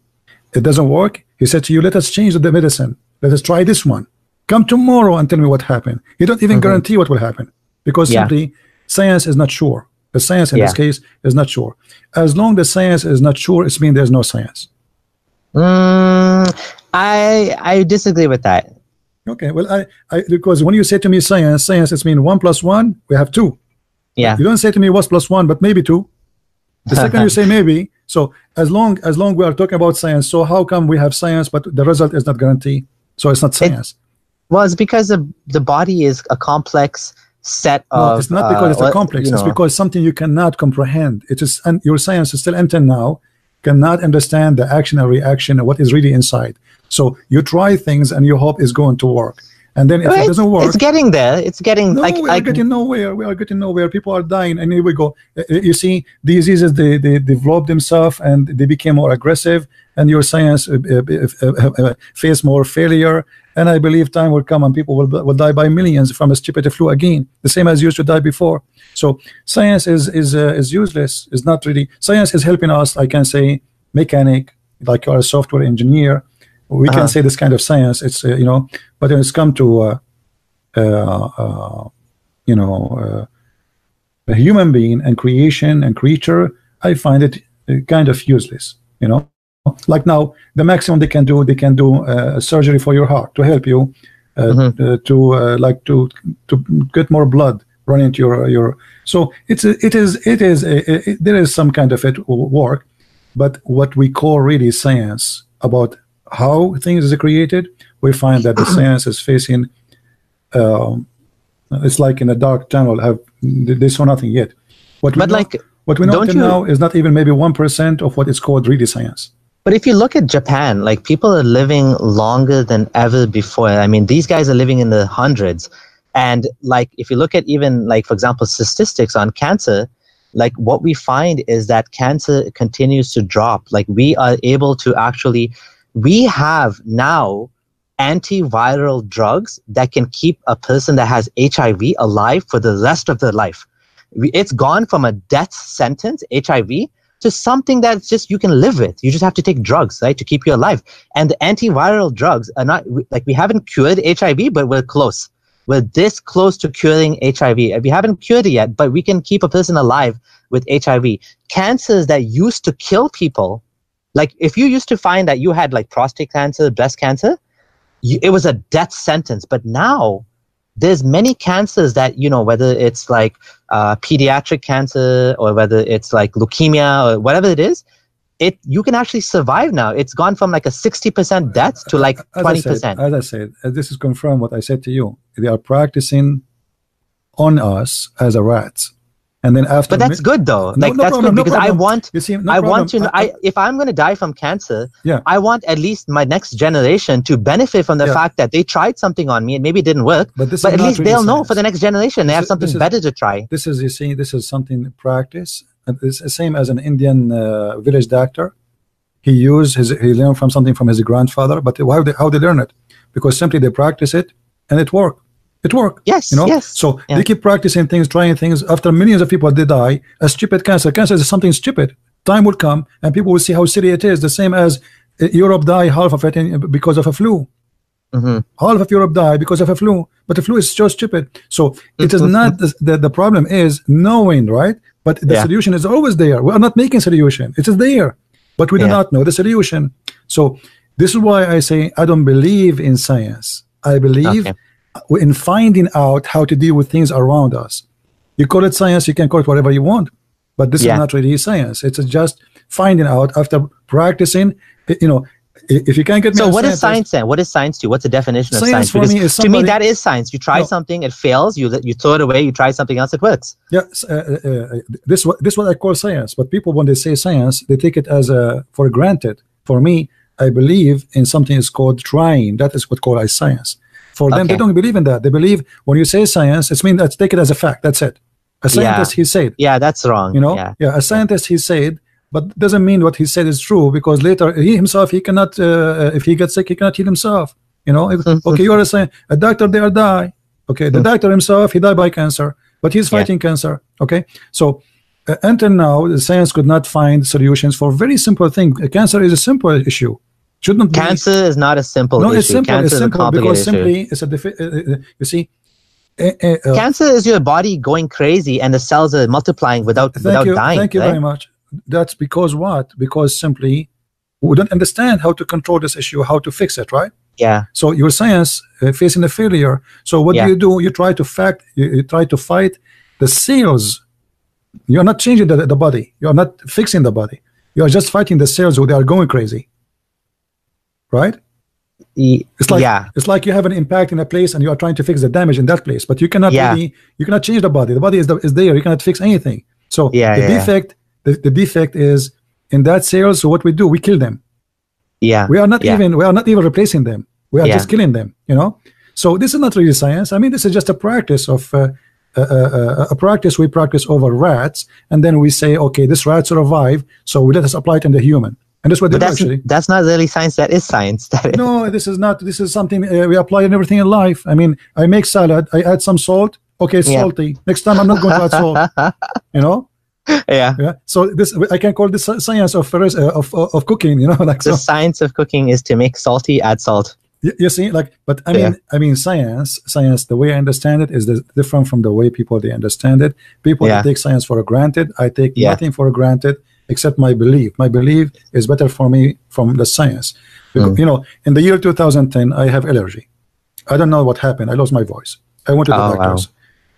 it doesn't work he said to you let us change the medicine let us try this one come tomorrow and tell me what happened he don't even Mhm. guarantee what will happen because Yeah. simply science is not sure the science in this case is not sure as long as science is not sure it means there's no science Mm, I I disagree with that. okay well I, I because when you say to me science science it means one plus one we have two Yeah. You don't say to me what's plus one, but maybe two. The second you say maybe. So as long as long we are talking about science, so how come we have science, but the result is not guaranteed? So it's not science. Well, it's because the the body is a complex set no, of. it's not because uh, it's a complex. you It's because something you cannot comprehend. It is, and your science is still until now cannot understand the action and reaction and what is really inside. So you try things and you hope it's going to work, and then if Well, it doesn't work, it's getting there. It's getting No, like we are like getting nowhere. We are getting nowhere. People are dying, and here we go. Uh, uh, You see, diseases they they develop themselves and they became more aggressive, and your science uh, face more failure. And I believe time will come and people will will die by millions from a stupid flu again, the same as used to die before. So science is is uh, is useless. Is not really science is helping us. I can say mechanic, like you are a software engineer. We Uh-huh. can say this kind of science. It's uh, you know, but when it's come to uh, uh, uh, you know, uh, a human being and creation and creature, I find it kind of useless. You know, like now, the maximum they can do, they can do uh, surgery for your heart to help you uh, Mhm. uh, to uh, like to to get more blood run into your your. So it's a, it is it is a, it, there is some kind of it work, but what we call really science about how things are created, we find that the *clears throat* science is facing um, it's like in a dark tunnel. Have they saw nothing yet? What we but know, like what we know until you- now is not even maybe one percent of what is called really science. But if you look at Japan, like people are living longer than ever before. I mean, these guys are living in the hundreds, And like, if you look at even like, for example, statistics on cancer, like what we find is that cancer continues to drop. Like we are able to actually, we have now antiviral drugs that can keep a person that has HIV alive for the rest of their life. It's gone from a death sentence, HIV, to something that's just you can live with. You just have to take drugs, right, to keep you alive. And the antiviral drugs are not like we haven't cured HIV, but we're close. We're this close to curing HIV. We haven't cured it yet, but we can keep a person alive with HIV. Cancers that used to kill people, like if you used to find that you had like prostate cancer, breast cancer, you, it was a death sentence. But now there's many cancers that you know whether it's like uh, pediatric cancer or whether it's like leukemia or whatever it is it you can actually survive now. It's gone from like a 60% death to like 20% as I said, as I said uh, this is confirmed what I said to you. They are practicing on us as a rats and then after but that's good though. No, like no that's problem, good no because i want you see no i problem. want to know I- I, if i'm going to die from cancer Yeah. i want at least my next generation to benefit from the Yeah. fact that they tried something on me and maybe it didn't work but this but at least really they'll know for the next generation they This have something is- better to try. this is you see this is something practice. And it's the same as an indian uh, village doctor. He used his he learned from something from his grandfather but how they, how they learn it? Because simply they practice it and it worked it worked yes you know yes so Yeah. they keep practicing things trying things after millions of people they die a stupid cancer cancer is something stupid time will come and people will see how silly it is the same as uh, Europe die half of it because of a flu Mhm. half of Europe die because of a flu, but the flu is so stupid. So it is not the, the the problem is knowing, right? But the Yeah. solution is always there. We are not making solution; it is there, but we do Yeah. not know the solution. So this is why I say I don't believe in science. I believe Okay. In finding out how to deal with things around us. You call it science, you can call it whatever you want, but this Yeah. is not really science. It's just finding out after practicing. You know, if you can't get me so what is science then what is science to what's the definition of Science science for because me is to me that is science you try No. something it fails you you throw it away you try something else it works Yes, uh, uh, uh, this what this what I call science. But people, when they say science, they take it as a for granted. For me, I believe in something is called trying. That is what called as science. For them, they don't believe in that. They believe when you say science, it's mean let's take it as a fact. That's it. A scientist, he said. yeah that's wrong You know, yeah yeah a scientist, he said, but doesn't mean what he said is true because later he himself he cannot. Uh, if he gets sick, he cannot heal himself. You know, If- *laughs* okay, you are a sci- a doctor, there die. Okay, the *laughs* doctor himself he died by cancer, but he's Yeah. fighting cancer. Okay, so uh, until now, the science could not find solutions for very simple thing. Uh, Cancer is a simple issue. Shouldn't be. cancer is not a simple No, issue it's simple. cancer It's simple because issue. simply it's a defi- uh, uh, you see. uh, uh, uh, cancer is your body going crazy and the cells are multiplying without Thank without you. dying Thank you right? very much. That's because what? Because simply we don't understand how to control this issue, how to fix it, right? yeah So your science uh, facing a failure. So what Yeah. do you do? You try to fact. You, you try to fight the cells. You are not changing the, the body. You are not fixing the body. You are just fighting the cells who they are going crazy. Right? It's like yeah it's like you have an impact in a place and you are trying to fix the damage in that place, but you cannot Yeah. really you cannot change the body. The body is, the, is there. You cannot fix anything. So Yeah, the yeah, defect the, the defect is in that cells. So what we do, we kill them. yeah We are not even we are not even replacing them. We are just killing them. You know. So this is not really science. I mean, this is just a practice of uh, uh, uh, a practice we practice over rats, and then we say, okay, this rat survived, so we let us apply it in the human, and that's what they but do that's actually. that's not really science that is science *laughs* that is, No, this is not. This is something uh, we apply in everything in life. I mean, I make salad. I add some salt. Okay, it's Yeah. salty. Next time, I'm not going to add salt. *laughs* You know. yeah Yeah. So this I can call this science of uh, of of cooking. You know, *laughs* like so. the science of cooking is to make salty add salt You, you see, like, but I mean, I mean, science, science. The way I understand it is different from the way people they understand it. People Yeah. take science for granted. I take Yeah. nothing for granted except my belief. My belief is better for me from the science. Because, Mm. You know, in the year 2010, I have allergy. I don't know what happened. I lost my voice. I went to the Oh, wow. doctors.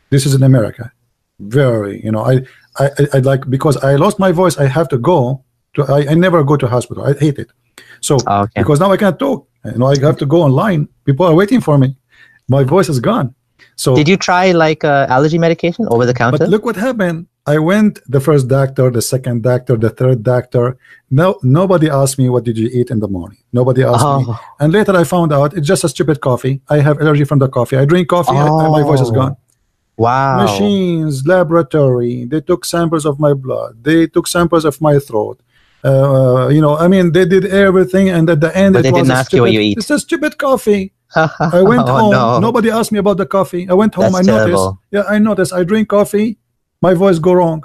This is in America. Very, you know, I, I, I, I like because I lost my voice. I have to go to. I, I never go to hospital. I hate it. So Oh, okay because now I can't talk. You know, I have to go online. People are waiting for me. My voice is gone. So, did you try like uh, allergy medication over the counter but look what happened. I went the first doctor, the second doctor, the third doctor. No, nobody asked me what did you eat in the morning. Nobody asked me. Oh, And later I found out it's just a stupid coffee. I have allergy from the coffee. I drink coffee. I- I- my voice is Oh. gone. wow. Machines, laboratory. They took samples of my blood. They took samples of my throat. Uh, you know, I mean, they did everything, and at the end, But it they was didn't ask you what stupid- you eat. It's a stupid coffee. *laughs* I went oh, home. No. Nobody asked me about the coffee. I went home. That's I noticed. terrible. Yeah, I noticed. I drink coffee. My voice go wrong.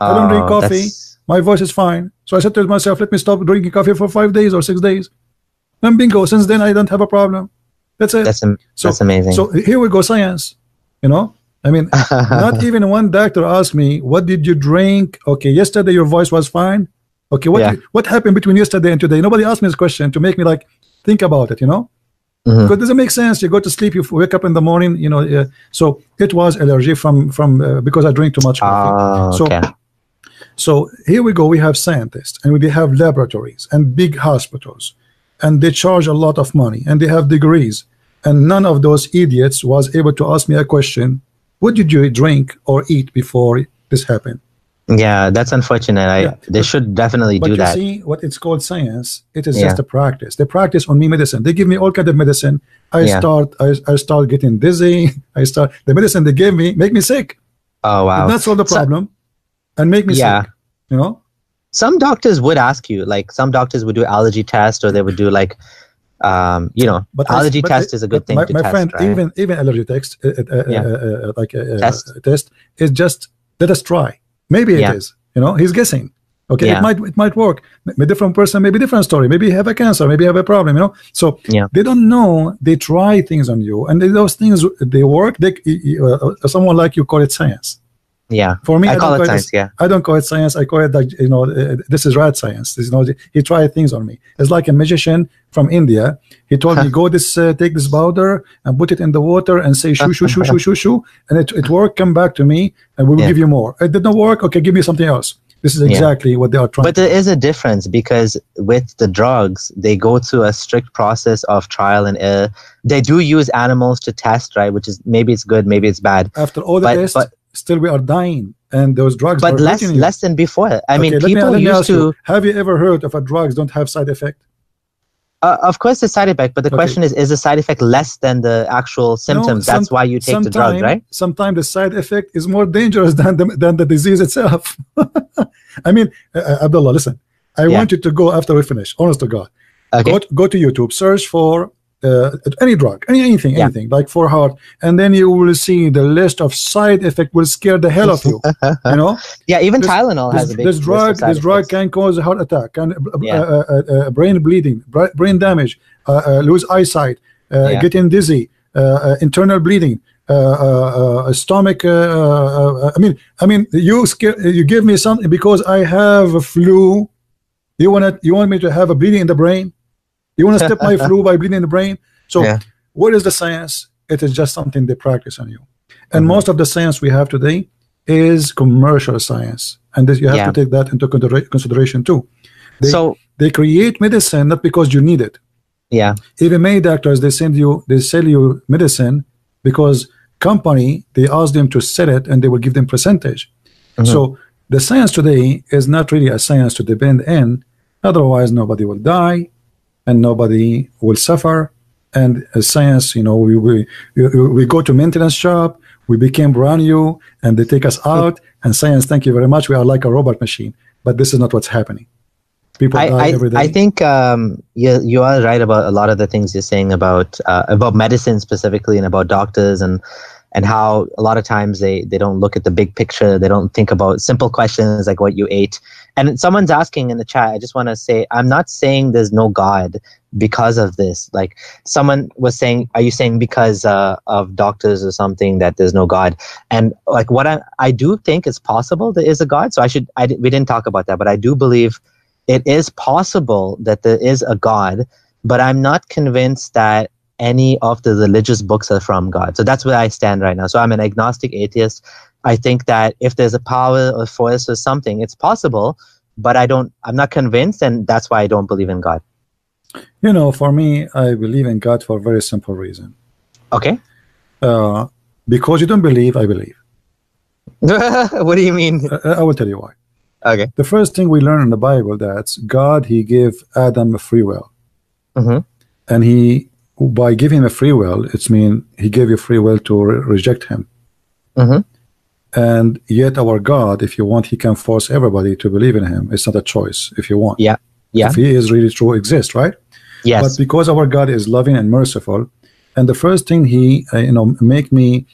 I don't drink Oh, coffee. that's- My voice is fine. So I said to myself, let me stop drinking coffee for five days or six days. And bingo. Since then, I don't have a problem. That's it. That's am- So- that's amazing. so here we go, science. You know, I mean, *laughs* not even one doctor asked me, "What did you drink?" Okay, yesterday your voice was fine. Okay, what Yeah. what happened between yesterday and today? Nobody asked me this question to make me like think about it. You know, Mhm. because it doesn't make sense. You go to sleep, you wake up in the morning. You know, uh, so it was allergy from from uh, because I drink too much coffee. Oh, So- okay. So here we go. We have scientists and we have laboratories and big hospitals, and they charge a lot of money and they have degrees. And none of those idiots was able to ask me a question: What did you drink or eat before this happened? Yeah, that's unfortunate. I Yeah, they but- should definitely But do you that. see, what it's called science. It is Yeah. just a practice. They practice on me medicine. They give me all kind of medicine. I Yeah. start. I, I start getting dizzy. *laughs* I start the medicine they gave me make me sick. oh wow. That's all the So- problem, and make me Yeah. sick. You know. some doctors would ask you like some doctors would do allergy test or they would do like um you know But I- allergy but test I- is a good thing my, to my test friend, right? even even allergy test, uh, uh, uh, Yeah. uh, uh, like a, Test. test is just let us try. Maybe it is. Yeah. You know, he's guessing. Okay, Yeah. it might it might work. A different person, maybe different story. Maybe you have a cancer. Maybe you have a problem. You know, so Yeah. they don't know. They try things on you, and those things they work. They uh, uh, someone like you call it science. Yeah For me, i I, call don't it yeah I don't call it science. I call it like you know, uh, this is rat science. This, you know, he tried things on me. It's like a magician from India. He told me, "Go this, uh, take this powder and put it in the water and say shoo shoo shoo shoo shoo shoo," and it it worked. Come back to me, and we will Yeah. give you more. It did not work. Okay, give me something else. This is Yeah. exactly what they are trying. but there is a difference because with the drugs they go through a strict process of trial and error they do use animals to test right which is maybe it's good maybe it's bad After all the but- tests, but- still we are dying, and those drugs. but are less less than before i mean Okay, let me- people me used ask you, to have you ever heard of a drugs don't have side effect? uh, of course the side effect but the Okay. question is is the side effect less than the actual symptoms some- that's why you take the drug right Sometimes the side effect is more dangerous *laughs* than the, than the disease itself. *laughs* I mean, uh, uh, Abdullah, listen. I Yeah. want you to go after we finish. Honest to God, okay go to, go to YouTube, search for uh, any drug, any anything, Yeah. anything like for heart, and then you will see the list of side effect will scare the hell of you. you know, *laughs* yeah even this- tylenol has this, a big this drug, this drug can cause a heart attack, can uh, Yeah. uh, uh, uh, brain bleeding, brain damage, uh, uh, lose eyesight, uh, Yeah. getting dizzy, uh, uh, internal bleeding, uh, uh, uh, stomach. Uh, uh, uh, I mean, I mean, you scare, you give me something because I have a flu. You want you want me to have a bleeding in the brain? You want to step my flu by bleeding the brain? So, Yeah. what is the science? It is just something they practice on you. And Mhm. most of the science we have today is commercial science, and this, you have Yeah. to take that into considera- consideration too. They, so they create medicine not because you need it. yeah Even many doctors they send you they sell you medicine because company they ask them to sell it and they will give them percentage. Mhm. So the science today is not really a science to depend in. Otherwise, nobody will die, and nobody will suffer. And science, you know, we we we, go to maintenance shop, we became brand new, and they take us out. And science, thank you very much. We are like a robot machine, but this is not what's happening. People I, die I, every day. I think um, you you are right about a lot of the things you're saying about uh, about medicine specifically and about doctors and and how a lot of times they they don't look at the big picture. They don't think about simple questions like what you ate. And someone's asking in the chat i just want to say i'm not saying there's no god because of this. Like someone was saying are you saying because uh, of doctors or something that there's no god? And like what i i do think it's possible there is a god. So i should i we didn't talk about that but i do believe it is possible that there is a god but i'm not convinced that any of the religious books are from god so that's where i stand right now so i'm an agnostic atheist i think that if there's a power or force or something it's possible but i don't i'm not convinced and that's why i don't believe in god you know, for me, I believe in God for a very simple reason. okay Uh, because you don't believe, I believe. *laughs* what do you mean? Uh, I will tell you why. Okay. The first thing we learn in the Bible that God He gave Adam a free will, hmm and He by giving him a free will, it's mean He gave you free will to re- reject Him. hmm And yet, our God, if you want, He can force everybody to believe in Him. It's not a choice. If you want, Yeah. Yeah. If He is really true, exist, right? Yes. But because our God is loving and merciful, and the first thing He, uh, you know, make me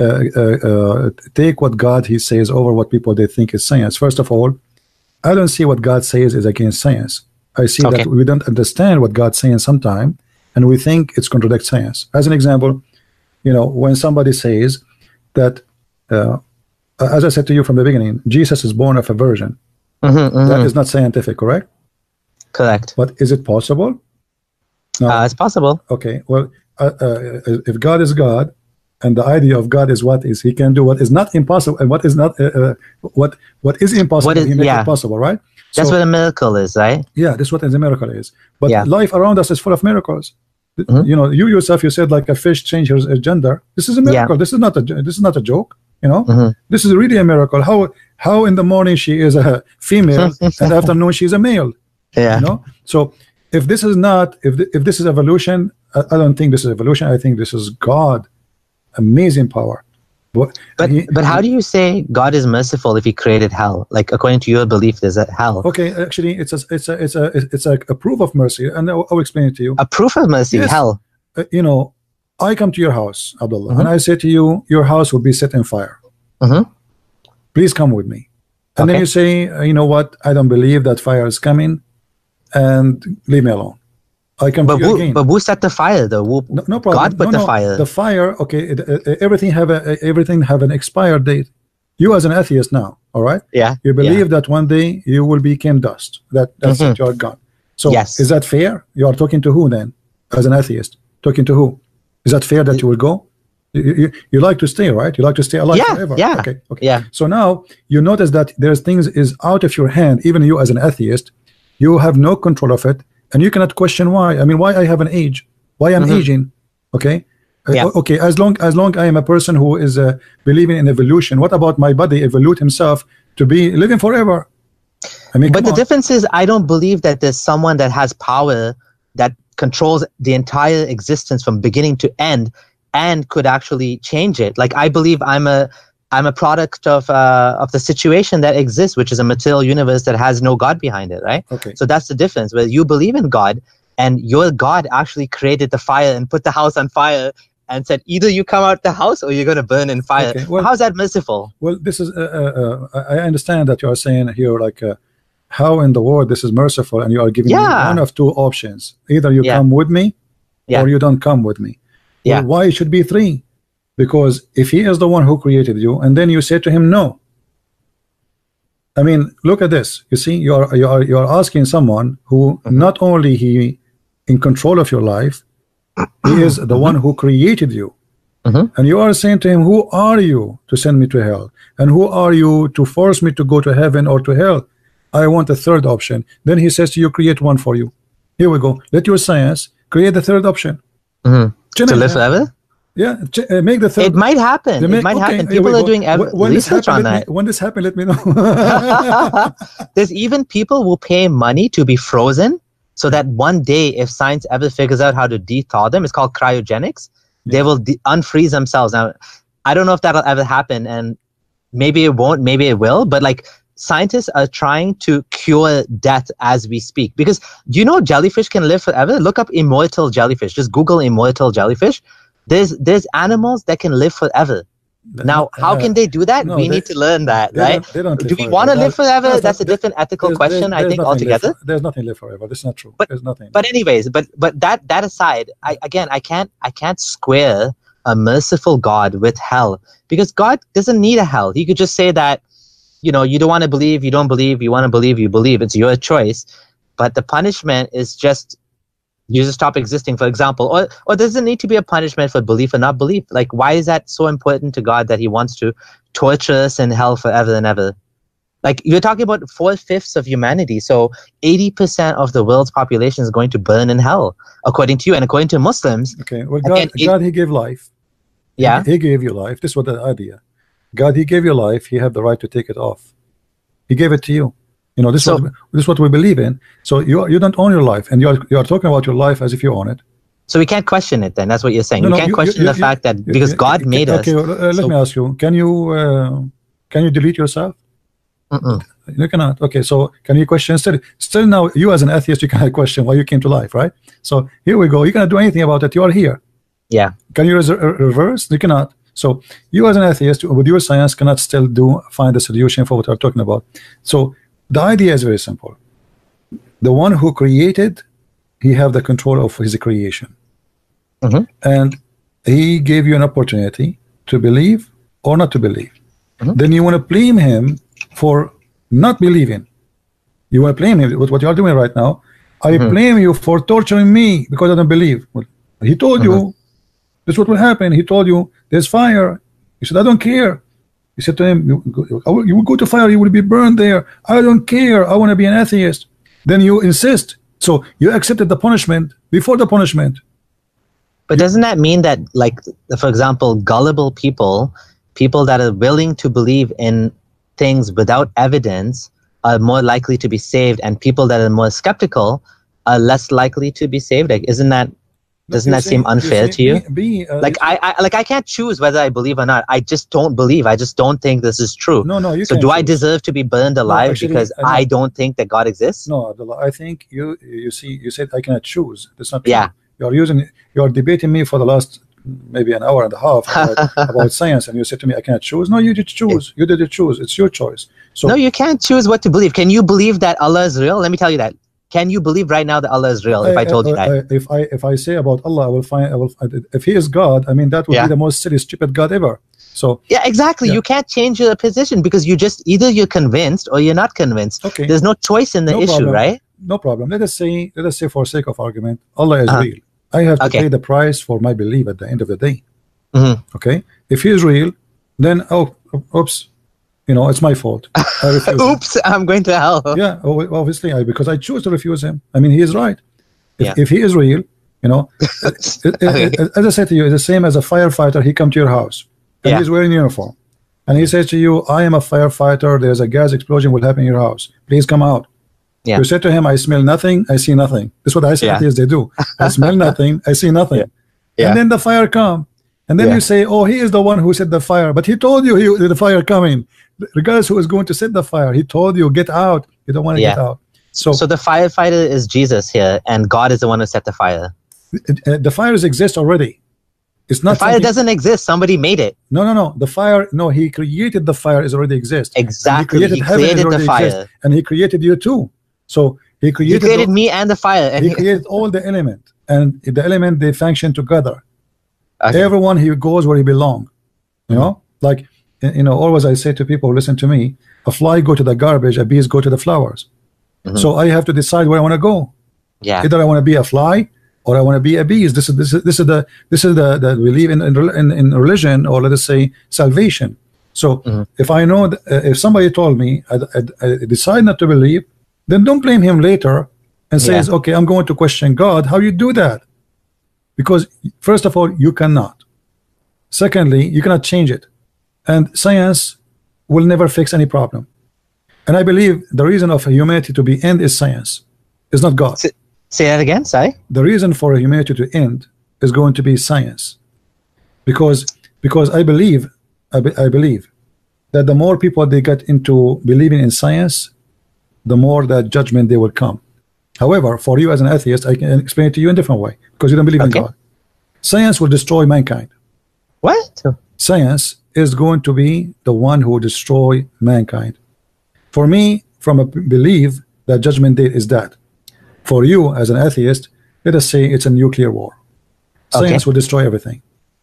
uh, uh, uh, take what God He says over what people they think is science. First of all, I don't see what God says is against science. I see Okay. that we don't understand what God's saying sometime, and we think it's contradict science. As an example, you know, when somebody says that, uh, as I said to you from the beginning, Jesus is born of a virgin. Mhm, mhm. That is not scientific, correct? Correct. But is it possible? No. Uh, it's possible. Okay, well, uh, uh, if God is God, and the idea of God is what is He can do what is not impossible, and what is not uh, uh, what what is impossible, What is- He makes yeah. it possible, right? That's so, what a miracle is, right? yeah, that's what a miracle is. But Yeah. life around us is full of miracles. Mhm. You know, you yourself, you said like a fish changes gender. This is a Yeah. miracle. This is not a this is not a joke. You know, Mhm. this is really a miracle. How how in the morning she is a *laughs* female *laughs* and afternoon she's a male. Yeah. You know, so if this is not if th- if this is evolution, I, I don't think this is evolution. I think this is God, amazing power. But, But he- but how do you say God is merciful if He created hell? Like according to your belief, there's a hell. okay, actually, it's a it's a it's a it's a, a proof of mercy, and I'll, I'll explain it to you. A proof of mercy, Yes. hell. Uh, you know, I come to your house, Abdullah, Mhm. and I say to you, your house will be set in fire. Mhm. Please come with me. And then you say, uh, you know what? I don't believe that fire is coming, and leave me alone. I come But who, again. but who set the fire though? Who, No, no problem. God put no, the no. fire. The fire. Okay, it, uh, everything have a everything have an expired date. You as an atheist now, all right? yeah. You believe that one day you will become dust. That that's it. You are gone. So Yes. is that fair? You are talking to who then? As an atheist, talking to who? Is that fair that you will go? You, you, you like to stay, right? You like to stay alive Yeah, forever. yeah, Okay. Okay. yeah. So now you notice that there's things is out of your hand. Even you as an atheist, you have no control of it, and you cannot question why. I mean, why I have an age? Why I'm Mhm. aging? Okay. Uh, Yeah. okay. As long as long I am a person who is uh, believing in evolution, what about my body evolute himself to be living forever? I mean, But the on. difference is, I don't believe that there's someone that has power that controls the entire existence from beginning to end and could actually change it. Like I believe I'm a I'm a product of uh, of the situation that exists, which is a material universe that has no God behind it, right? Okay. So that's the difference. Where you believe in God, and your God actually created the fire and put the house on fire and said, either you come out the house or you're going to burn in fire. Okay, well- How's that merciful? Well, this is. Uh, uh, uh, I understand that you are saying here, like, uh, how in the world this is merciful, and you are giving me one of two options: either you Yeah. come with me, Yeah. or you don't come with me. Yeah. Well, why it should be three? Because if he is the one who created you, and then you say to him no. I mean, look at this. You see, you are you are you are asking someone who Mm-hmm. not only he in control of your life, he *clears throat* is the one who created you. Mhm. And you are saying to him, Who are you to send me to hell? And who are you to force me to go to heaven or to hell? I want a third option. Then he says to you, Create one for you. Here we go. Let your science create the third option. Mhm. Live forever? Yeah, uh, make the third. It might happen. they It might okay, happen. People are doing ev- When- research happen, on let that. Me, when this happen, let me know. *laughs* There's even people who pay money to be frozen so that one day, if science ever figures out how to de-thaw them, it's called cryogenics, they will de- unfreeze themselves. Now, I don't know if that'll ever happen, and maybe it won't, maybe it will, but like scientists are trying to cure death as we speak. Because do you know jellyfish can live forever? Look up immortal jellyfish. Just Google immortal jellyfish. There's there's animals that can live forever. Now, how Uh, can they do that? no, we need to learn that, they right? don't- they don't Do we want to live forever? that's That's a different ethical There's- question, there's- I think, altogether. for- there's nothing live forever. That's not true. But- there's nothing. But anyways, but but that that aside, I again I can't I can't square a merciful God with hell because God doesn't need a hell. He could just say that, you know, you don't want to believe, you don't believe, you want to believe, you believe. It's your choice. But the punishment is just you just stop existing, for example. Or or does it need to be a punishment for belief or not belief? Like why is that so important to God that he wants to torture us in hell forever and ever? Like you're talking about four fifths of humanity. So 80% of the world's population is going to burn in hell, according to you. And according to Muslims, okay. Well, God, it- God, He gave life. yeah, He, he gave you life. This was the idea. God, He gave you life. He had the right to take it off. He gave it to you. You know, this, So- is what, this is what we believe in. So you you don't own your life, and you are you are talking about your life as if you own it. So we can't question it then. That's what you're saying. No, you no, can't you- question you- the you- fact that because God made okay, us. well, uh, let So- me ask you: Can you uh, can you delete yourself? Mm-mm. You cannot. Okay, so can you question still? Still now, you as an atheist, you cannot *laughs* question why you came to life, right? So here we go. You cannot do anything about it. You are here. Yeah. Can you res- reverse? You cannot. So you as an atheist, with your science, cannot still do find a solution for what we're talking about. So the idea is very simple. The one who created, he have the control of his creation, Mhm. and he gave you an opportunity to believe or not to believe. Mhm. Then you want to blame him for not believing. You want to blame him with what you are doing right now. I Mhm. blame you for torturing me because I don't believe. Well, he told you this is what will happen. He told you there's fire. He said, I don't care. He said to him, you, will go to fire, you will be burned there. I don't care. I want to be an atheist. Then you insist. So you accepted the punishment before the punishment. But doesn't that mean that, like, for example, gullible people, people that are willing to believe in things without evidence, are more likely to be saved, and people that are more skeptical are less likely to be saved? Like, isn't that doesn't that see- seem unfair to you? Be, be, uh, Like, I, I like I can't choose whether I believe or not. I just don't believe. I just don't think this is true. no, no, you so, do I deserve to be burned alive actually, because I. I don't think that God exists? No, Abdullah, I think you you see you said I cannot choose. That's not true. Yeah. You're using you're debating me for the last maybe an hour and a half about, *laughs* about science, and you said to me I cannot choose. No, you did choose. You did choose. It's your choice. So no, you can't choose what to believe. Can you believe that Allah is real? Let me tell you that. Can you believe right now that Allah is real? If I told you that, I- if I if I say about Allah, I will find I will if He is God. I mean that would Yeah. be the most silly, stupid God ever. So yeah, exactly. Yeah. You can't change your position because you just either you're convinced or you're not convinced. okay, There's no choice in the No issue, problem. right? no problem. Let us say let us say for sake of argument, Allah is Uh-huh. real. I have to Okay. pay the price for my belief at the end of the day. Mhm. Okay, if He is real, then oh, oops, you know it's my fault. *laughs* Oops, I'm going to hell. yeah oh, obviously I, because i choose to refuse him i mean he is right if, Yeah. if he is real you know it- *laughs* it- uh, uh, uh, Okay. it- as i said to you it's the same as a firefighter he come to your house and Yeah. he's wearing uniform and he says to you i am a firefighter there's a gas explosion will happen in your house please come out Yeah. you said to him i smell nothing i see nothing this is what i say Yeah. they do i smell *laughs* nothing i see nothing. Yeah. and then the fire come and then Yeah. you say oh he is the one who set the fire but he told you he, the fire coming regardless who is going to set the fire he told you get out you don't want to get out so, So the firefighter is Jesus here, and God is the one who set the fire. the fires exist already it's The not fire something- doesn't exist. Somebody made it. no no no the fire no he created the fire is already exist And Exactly. created He created the fire. exists. and he created you too so he He created, created the- me and the fire. And he he- created all the element and the element they function together Okay. everyone he goes where he belong you know like you know always i say to people listen to me a fly go to the garbage a bees go to the flowers Mhm. so i have to decide where i want to go yeah. either i want to be a fly or i want to be a bees this is this is this is the this is the that we believe in in, in religion or let us say salvation so Mhm. if i know that, uh, if somebody told me I, I, I decide not to believe then don't blame him later and Yeah. says okay i'm going to question god how you do that because first of all you cannot. Secondly you cannot change it. And science will never fix any problem. And i believe the reason of humanity to be end is science. Is not god. Say that again, Sai. the reason for humanity to end is going to be science. Because because i believe I, be, I believe that the more people they get into believing in science the more that judgment they will come however for you as an atheist i can explain it to you in a different way because you don't believe Okay. in god science will destroy mankind What? science is going to be the one who will destroy mankind. For me, from a belief that judgment day is that. For you as an atheist, let us say it's a nuclear war. Okay. Science will destroy everything.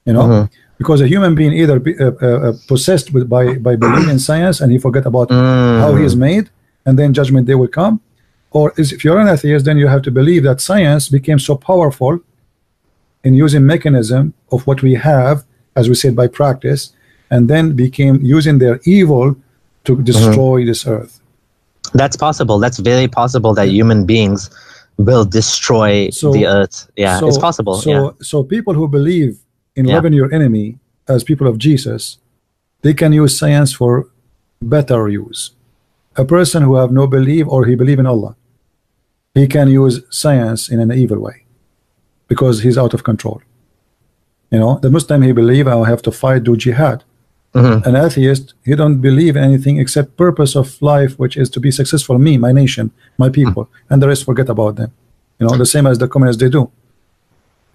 You know, Mhm. because a human being either be, uh, uh, uh, possessed with, by by believing in science and he forget about how he is made, and then judgment day will come, or is if you're an atheist, then you have to believe that science became so powerful in using mechanism of what we have, as we said by practice, and then became using their evil to mm-hmm. destroy this earth. That's possible. That's very possible that human beings will destroy So- the earth. Yeah, so, it's possible. So, yeah. so people who believe in Yeah. loving your enemy as people of Jesus, they can use science for better use. A person who have no belief or he believe in Allah, he can use science in an evil way because he's out of control. You know, the Muslim he believe I have to fight, do jihad. Mhm. An atheist, he don't believe anything except purpose of life, which is to be successful. Me, my nation, my people, and the rest forget about them. You know, the same as the communists they do.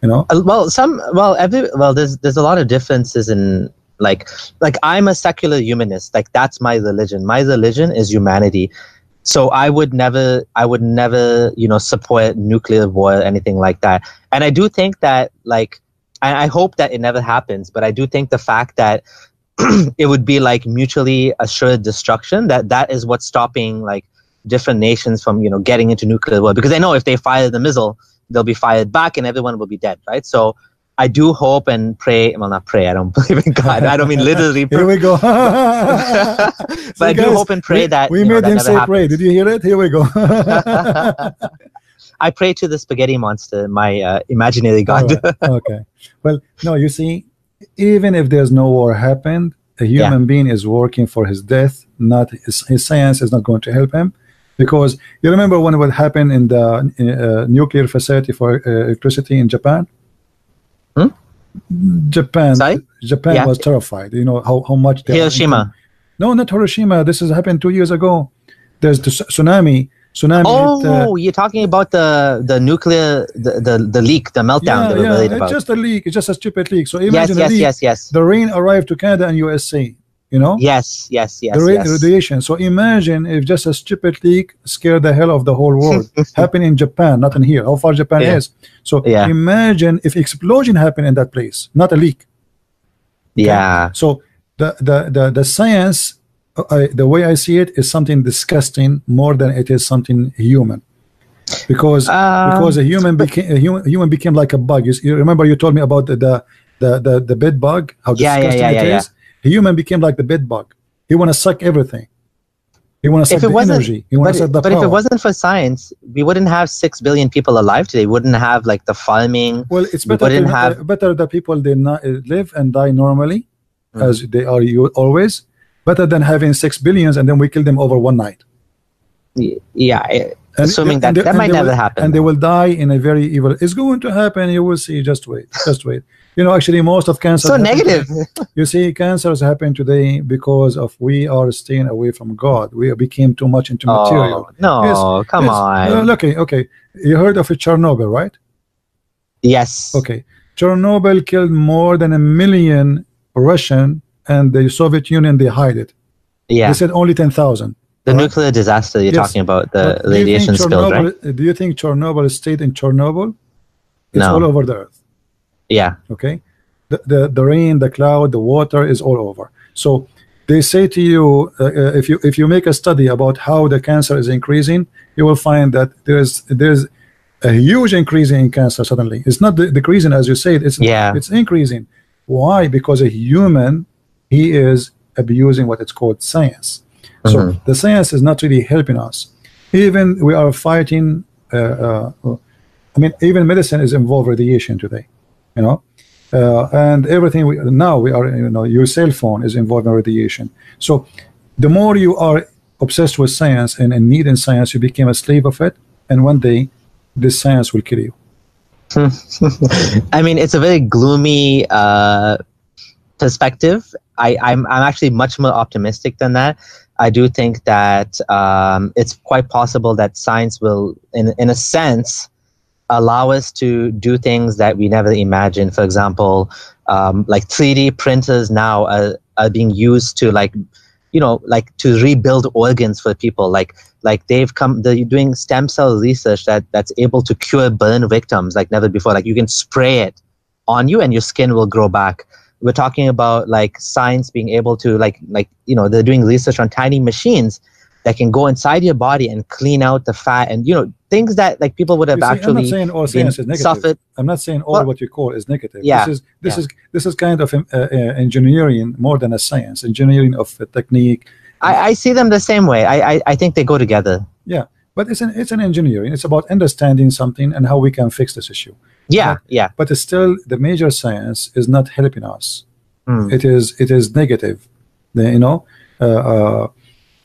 You know, Uh, well some well every well there's there's a lot of differences in like like i'm a secular humanist like that's my religion my religion is humanity so i would never i would never you know support nuclear war or anything like that. And i do think that like and i hope that it never happens but i do think the fact that *clears throat* it would be like mutually assured destruction that that is what's stopping like different nations from you know getting into nuclear war. Because they know if they fire the missile they'll be fired back and everyone will be dead right? So i do hope and pray well not pray i don't *laughs* believe in god i don't mean literally *laughs* here we go. *laughs* but i do hope and pray we, that we know, made that him say happens. pray. Did you hear it? Here we go. i pray to the spaghetti monster my uh, imaginary god right. okay. Well, no, you see, even if there's no war happened, a human being is working for his death. Not his, his science is not going to help him, because you remember when what happened in the uh, nuclear facility for uh, electricity in Japan. Japan, Sorry? Japan Yeah. was terrified. You know how, how much hiroshima No, not Hiroshima. This has happened two years ago. There's the tsunami. Tsunami. oh hit, uh, you're talking about the the nuclear the the, the leak the meltdown yeah, were yeah. It's about just a leak. It's just a stupid leak. So imagine a yes leak. yes yes The rain arrived to Canada and USA. You know. yes yes yes the ra- yes radiation. So imagine if just a stupid leak scared the hell of the whole world. *laughs* Happened in Japan, not in here. How far Japan Yeah. is. So Yeah. imagine if explosion happened in that place, not a leak. yeah So the the the, the science, uh, I, the way I see it, is something disgusting more than it is something human. Because Um, because a human became a human, human became like a bug. You, you remember you told me about the the the, the, the bed bug, how Yeah, yeah, disgusting yeah, it yeah, is. A human became like the bed bug. He want to suck everything. He want to suck the energy. He want but, to suck the but if it wasn't for science we wouldn't have six billion people alive today we wouldn't have like the farming well, it's better wouldn't to, have- uh, better the people they not, uh, live and die normally, Mhm. as they are you always. Better than having six billions and then we kill them over one night. Yeah And- assuming that they- that might never will- happen And they will die in a very evil. It's going to happen. You will see. Just wait. Just wait. You know, actually, most of cancer. so negative *laughs* You see, cancers happen today because of we are staying away from God. We became too much into material. oh no Yes, come Yes. on Uh, okay, okay. You heard of Chernobyl, right? yes Okay. Chernobyl killed more than a million Russian, and the Soviet Union they hide it. yeah They said only ten thousand. the Right. nuclear disaster you're Yes. talking about the But radiation spill right Do you think Chernobyl stayed in Chernobyl? It's No. all over the earth. Yeah Okay, the, the the rain, the cloud, the water is all over. So they say to you, uh, uh, if you if you make a study about how the cancer is increasing, you will find that there's there's a huge increase in cancer suddenly. It's not de- decreasing as you said. It's Yeah. it's increasing. Why? Because a human he is abusing what it's called science. So Mhm. the science is not really helping us. Even we are fighting. Uh, uh, I mean, even medicine is involved radiation today. You know, uh, and everything we now we are. You know, your cell phone is involved in radiation. So the more you are obsessed with science and in need in science, you became a slave of it, and one day this science will kill you. *laughs* I mean, it's a very gloomy uh, perspective. I, I'm I'm actually much more optimistic than that. I do think that um, it's quite possible that science will, in in a sense, allow us to do things that we never imagined. For example, um, like 3D printers now are, are being used to like, you know, like to rebuild organs for people. Like like they've come they're doing stem cell research that that's able to cure burn victims like never before like you can spray it on you and your skin will grow back we're talking about like science being able to like like you know they're doing research on tiny machines that can go inside your body and clean out the fat and you know things that like people would have see, I'm not actually saying all science is negative. suffered I'm not saying all Well- what you call is negative. Yeah, This is this yeah. is this is kind of um, uh, uh, engineering more than a science. Engineering of a technique, I, I see them the same way I, I i think they go together Yeah, but it's an it's an engineering. It's about understanding something and how we can fix this issue. yeah yeah But it's still, the major science is not helping us. Hmm. It is it is negative. You know, uh, uh,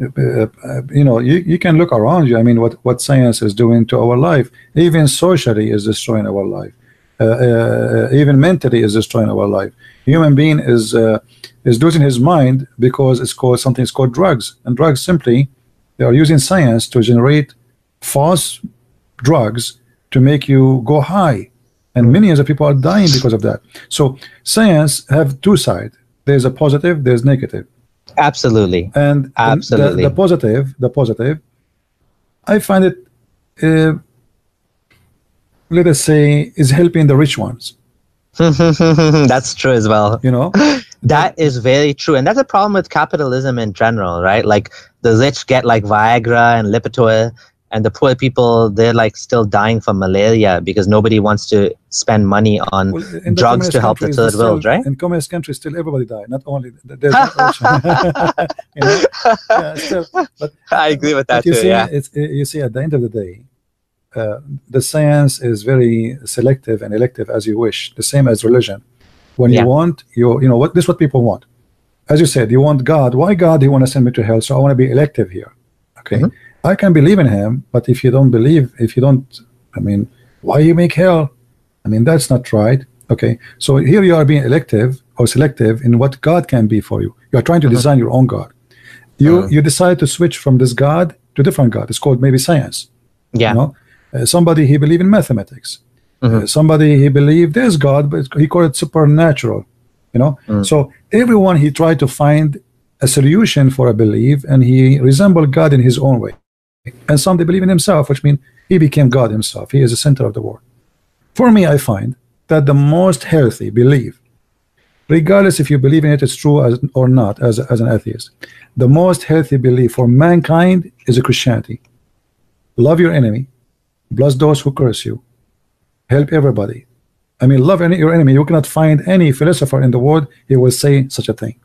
you know, you, you can look around you. I mean, what what science is doing to our life, even socially, is destroying our life. Uh, uh, even mentally, is destroying our life. Human being is uh, is losing his mind because it's called something. It's called drugs, and drugs simply they are using science to generate false drugs to make you go high, and millions of people are dying because of that. So science have two sides. There's a positive, there's negative. Absolutely. And the- Absolutely. The, the positive, the positive, I find it, uh, let us say, is helping the rich ones. *laughs* That's true as well. You know, *laughs* That is very true. And that's a problem with capitalism in general, right? Like the rich get like Viagra and Lipitor, and the poor people, they're like still dying from malaria because nobody wants to spend money on Well, drugs to help the third still- world, right? In communist countries, still everybody die. Not only there's *laughs* you know, yeah, still, but *laughs* I agree with that But you too. see, Yeah. it's you see at the end of the day, uh, the science is very selective and elective as you wish. The same as religion. When Yeah. you want, you you know what this is what people want. As you said, you want God. Why God? You want to send me to hell? So I want to be elective here. Okay, Mhm. I can believe in Him, but if you don't believe, if you don't, I mean, why you make hell? I mean, that's not right. Okay, so here you are being elective or selective in what God can be for you. You are trying to Mhm. design your own God. You Mhm. you decide to switch from this God to different God. It's called maybe science. Yeah. You know, uh, somebody he believe in mathematics. Mhm. Uh, somebody he believe there's God, but he called it supernatural. You know, Mm. so everyone he tried to find a solution for a belief, and he resembled God in his own way. And some they believe in himself, which means he became God himself. He is the center of the world. For me, I find that the most healthy belief, regardless if you believe in it is true as, or not, as, as an atheist, the most healthy belief for mankind is a Christianity. Love your enemy, bless those who curse you, help everybody. I mean, love any, your enemy. You cannot find any philosopher in the world he will say such a thing.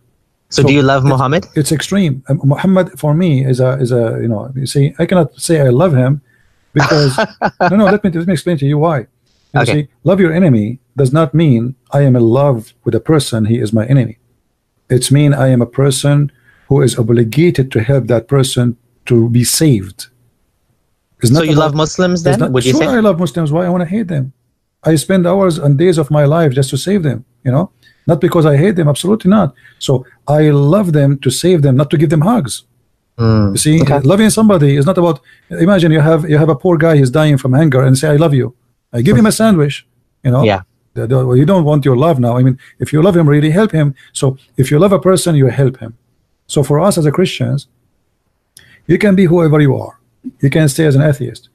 So, So do you love Muhammad? It's extreme. Um, Muhammad for me is a is a you know you see I cannot say I love him because *laughs* no no let me let me explain to you why. You Okay. see, love your enemy does not mean I am in love with a person he is my enemy. It's mean I am a person who is obligated to help that person to be saved. It's So you about- love Muslims then? not- would you sure, say? I love Muslims. Why I want to hate them? I spend hours and days of my life just to save them. You know, not because I hate them. Absolutely not. So I love them to save them, not to give them hugs. Mm. You see, Okay. loving somebody is not about. Imagine you have you have a poor guy who's dying from hunger and say I love you. I give him a sandwich. You know. Yeah. The- the- well, you don't want your love now. I mean, if you love him, really help him. So if you love a person, you help him. So for us as a Christians, you can be whoever you are. You can stay as an atheist.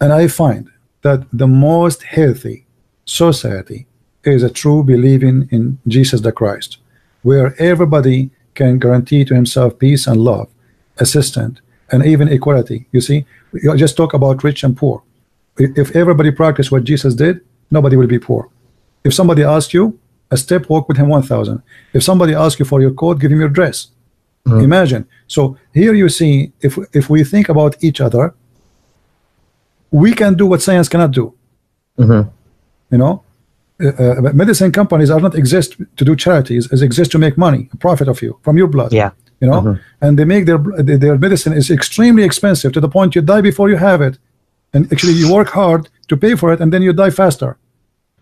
And I find that the most healthy society is a true believing in Jesus the Christ, where everybody can guarantee to himself peace and love, assistance, and even equality. You see, you just talk about rich and poor. If everybody practiced what Jesus did, nobody will be poor. If somebody asks you a step, walk with him 1,000. If somebody asks you for your coat, give him your dress. Mhm. Imagine. So here you see, if if we think about each other, we can do what science cannot do. Mhm. You know, uh, uh, medicine companies are not exist to do charities; is exist to make money, profit of you from your blood. Yeah. You know, Mhm. and they make their their medicine is extremely expensive to the point you die before you have it, and actually you work hard to pay for it, and then you die faster.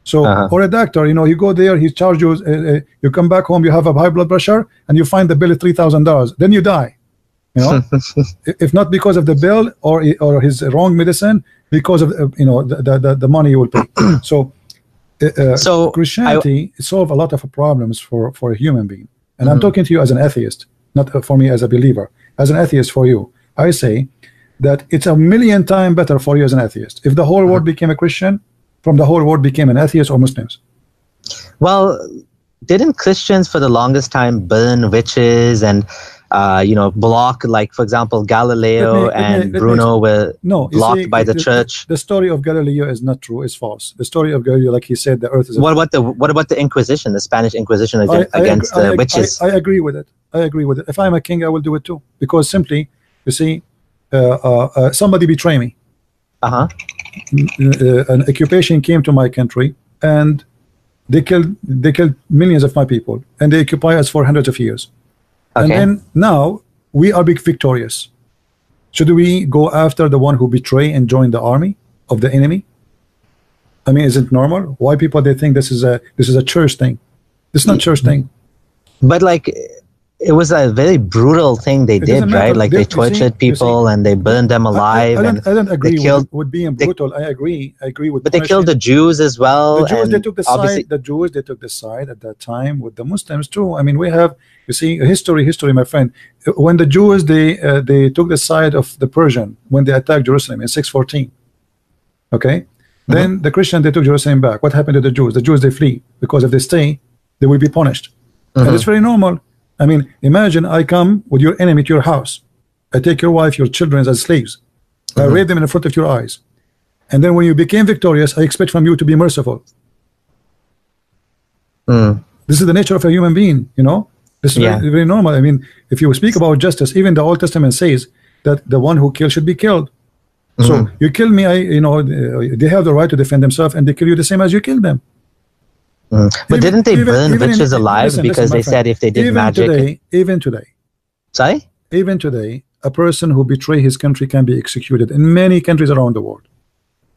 So, Uh-huh. or a doctor, you know, you go there, he charges you, uh, uh, you come back home, you have a high blood pressure, and you find the bill is three thousand dollars, then you die. You know, *laughs* if not because of the bill or or his wrong medicine, because of uh, you know the, the the the money you will pay. *clears throat* so, uh, uh, So, Christianity solve a lot of problems for for a human being. And I'm Mhm. talking to you as an atheist, not uh, for me as a believer. As an atheist, for you, I say that it's a million times better for you as an atheist if the whole world became a Christian, from the whole world became an atheist or Muslims. Well, didn't Christians for the longest time burn witches and, uh, you know, block, like, for example, Galileo Let me- let me- and Bruno were No, blocked see, by the the- church? The story of Galileo is not true; it's false. The story of Galileo, like he said, the Earth is. What about the what about the Inquisition, the Spanish Inquisition I- against, I ag- against I witches? I, I agree with it. I agree with it. If I'm a king, I will do it too. Because simply, you see, uh, uh, uh, somebody betray me. Uh huh. Uh, an occupation came to my country, and they killed they killed millions of my people, and they occupy us for hundreds of years. And then now we are big victorious. Should we go after the one who betray and join the army of the enemy? I mean, is it normal? Why people they think this is a this is a church thing? Is not mm-hmm. church thing. But like, it was a very brutal thing they did, right? Like They- they see- tortured see- people and they burned them I- I- alive. I, don't, and I don't agree killed- with, with being they- brutal. I agree. I agree with. but they killed the. Jews as well. The Jews and they took the side. The Jews they took the side at that time with the Muslims too. I mean, we have you see history, history, my friend. When the Jews they uh, they took the side of the Persian when they attacked Jerusalem in 614. Okay, Mm-hmm. then the Christian they took Jerusalem back. What happened to the Jews? The Jews they flee because if they stay, they will be punished, and Mm-hmm. it's very normal. I mean, imagine I come with your enemy to your house. I take your wife, your children as slaves. I Mm-hmm. rape them in front of your eyes. And then when you became victorious, I expect from you to be merciful. Mm. This is the nature of a human being, you know. This is Yeah. very, very normal. I mean, if you speak about justice, even the Old Testament says that the one who kills should be killed. So Mm-hmm. you kill me, I, you know, they have the right to defend themselves, and they kill you the same as you kill them. Mm. But Even- didn't they even- burn even in- witches alive listen, because listen, they friend. said if they did even magic? today, even today, Sorry? even today, a person who betray his country can be executed in many countries around the world.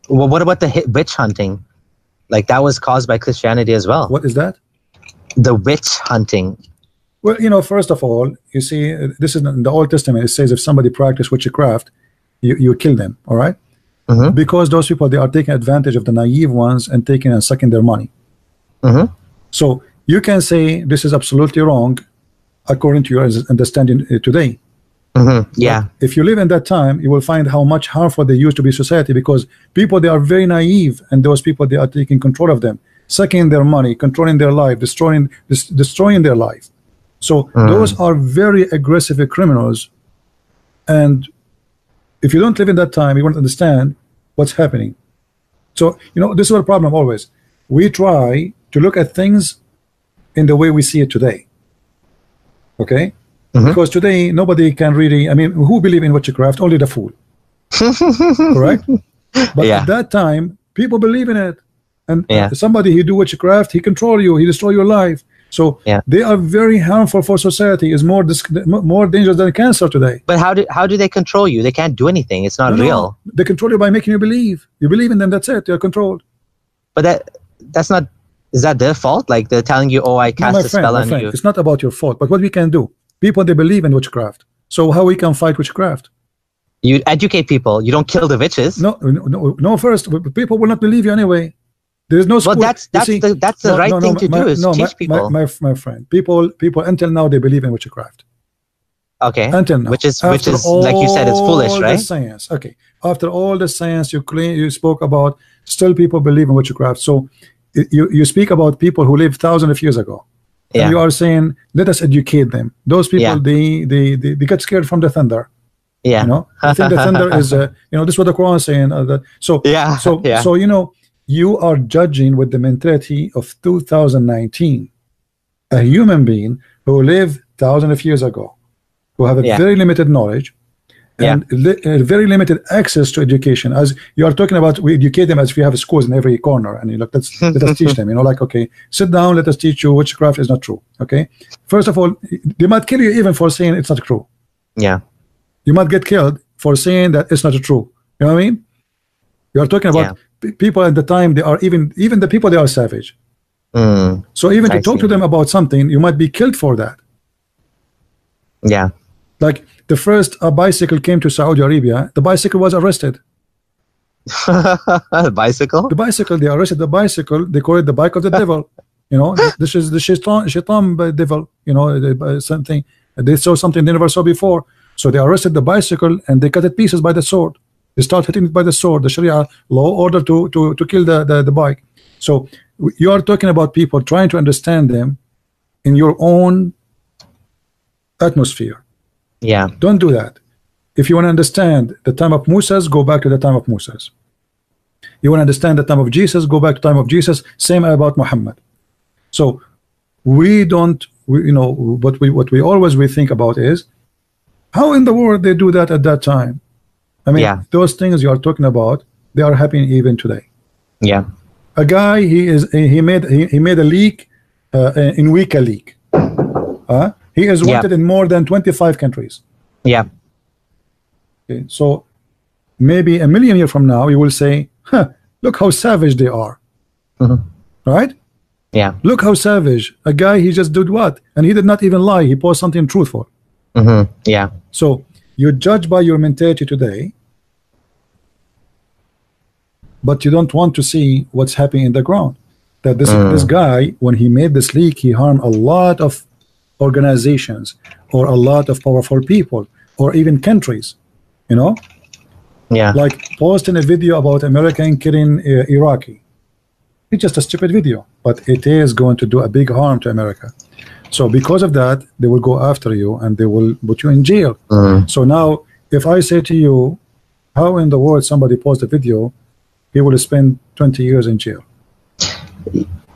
Well, what about the hit witch hunting? Like that was caused by Christianity as well. What is that? The witch hunting. Well, you know, first of all, you see, this is in the Old Testament. It says if somebody practice witchcraft, you, you kill them. All right? Mhm. because those people they are taking advantage of the naive ones and taking and sucking their money. Mhm. So you can say this is absolutely wrong, according to your understanding uh, today. hmm Yeah. If you live in that time, you will find how much harmful they used to be society because people they are very naive and those people they are taking control of them, sucking their money, controlling their life, destroying dis- destroying their life. So those are very aggressive criminals, and if you don't live in that time, you won't understand what's happening. So you know this is a problem always. We try to look at things in the way we see it today. Okay, mm-hmm. because today nobody can really. I mean, who believe in witchcraft? Only the fool. *laughs* Correct. But Yeah. at that time, people believe in it, and Yeah. somebody he do witchcraft, he control you, he destroy your life. So Yeah. they are very harmful for society. Is more dis- more dangerous than cancer today. But how do how do they control you? They can't do anything. It's not No, no, real. They control you by making you believe. You believe in them. That's it. You're controlled. But that that's not is that their fault? Like they're telling you, oh, I No, cast my a friend, spell on friend, you. It's not about your fault. But what we can do? People they believe in witchcraft. So how we can fight witchcraft? You educate people. You don't kill the witches. No, no, no. First, people will not believe you anyway. There is no school. Well, that's that's see- the that's the no, right no, no, thing to my- do is no, my- people. My, my, my friend, people, people until now they believe in witchcraft. okay, Until now, which is which is like you said, it's foolish, right? Science. Okay. After all the science you claim you spoke about, still people believe in witchcraft. So you you speak about people who lived thousands of years ago. Yeah. And you are saying, let us educate them. Those people, Yeah. they, they, they, they get scared from the thunder. Yeah. You know, I think the *laughs* thunder is, uh, you know, this is what the Quran is saying. Uh, that, so, Yeah, so, *laughs* yeah. so, you know, you are judging with the mentality of 2019, a human being who lived thousands of years ago, who have a Yeah. very limited knowledge and li- uh, very limited access to education. As you are talking about, we educate them as if we have schools in every corner, and you look, let's *laughs* let us teach them. You know, like okay, sit down, let us teach you witchcraft is not true. Okay, first of all, they might kill you even for saying it's not true. Yeah. You might get killed for saying that it's not true. You know what I mean? You are talking about p- people at the time. They are even even the people they are savage. Mm, So even I to talk see. to them about something, you might be killed for that. yeah. Like the first a bicycle came to Saudi Arabia, the bicycle was arrested. *laughs* Bicycle. The bicycle, they arrested the bicycle. They call it the bike of the devil. You know, this is the shaitan, shaitan by devil. You know, the- something they saw something they never saw before. So they arrested the bicycle and they cut it pieces by the sword. They start hitting it by the sword. The Sharia law order to to to kill the the, the bike. So you are talking about people trying to understand them in your own atmosphere. Yeah. Don't do that. If you want to understand the time of Moses, go back to the time of Moses. You want to understand the time of Jesus, go back to time of Jesus. Same about Muhammad. So we don't, we, you know, what we what we always we think about is how in the world they do that at that time. I mean, Yeah. those things you are talking about, they are happening even today. Yeah. A guy, he is he made he, he made a leak uh, in Wika leak. Uh, He is Yeah. in more than 25 countries. Yeah. Okay, so maybe a million year from now, you will say, huh, look how savage they are. Mhm. Right? Yeah. Look how savage. A guy, he just did what? And he did not even lie. He posted something truthful. hmm Yeah. So you judge by your mentality today, but you don't want to see what's happening in the ground. That this Mm. this guy, when he made this leak, he harmed a lot of organizations or a lot of powerful people or even countries. You know, Yeah. like posting a video about American killing uh, Iraqi. It's just a stupid video, but it is going to do a big harm to America. So because of that, they will go after you and they will put you in jail. Mhm. So now, if I say to you, how in the world somebody post a video, he will spend 20 years in jail.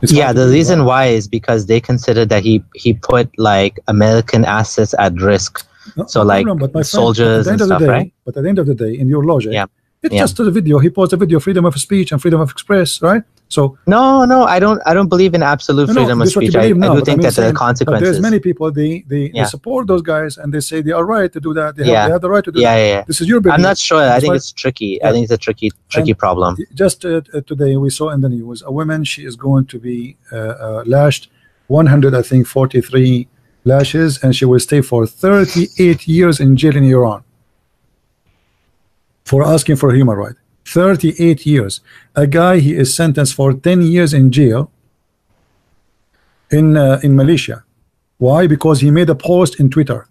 It's yeah the reason why is because they considered that he he put like american assets at risk No- so like problem, but my friend, soldiers at the end and of the stuff, day, right? But at the end of the day, in your logic, Yeah. it's Yeah. just a video. He posted a video, freedom of speech and freedom of express, right? So no no i don't i don't believe in absolute no, freedom of speech i, I do think mean that there are consequences There's many people they they, Yeah. they support those guys and they say they are right to do that. They, have, Yeah. they have the right to do yeah that. yeah, yeah. This is your i'm not sure i think it's tricky Yeah. i think it's a tricky tricky problem Just uh, uh, today we saw in the news a woman. She is going to be uh, uh, lashed 100, I think, 43 lashes, and she will stay for 38 years in jail in Iran for asking for a human right. 38 years. A guy he is sentenced for 10 years in jail in uh, in Malaysia. Why? Because he made a post in Twitter.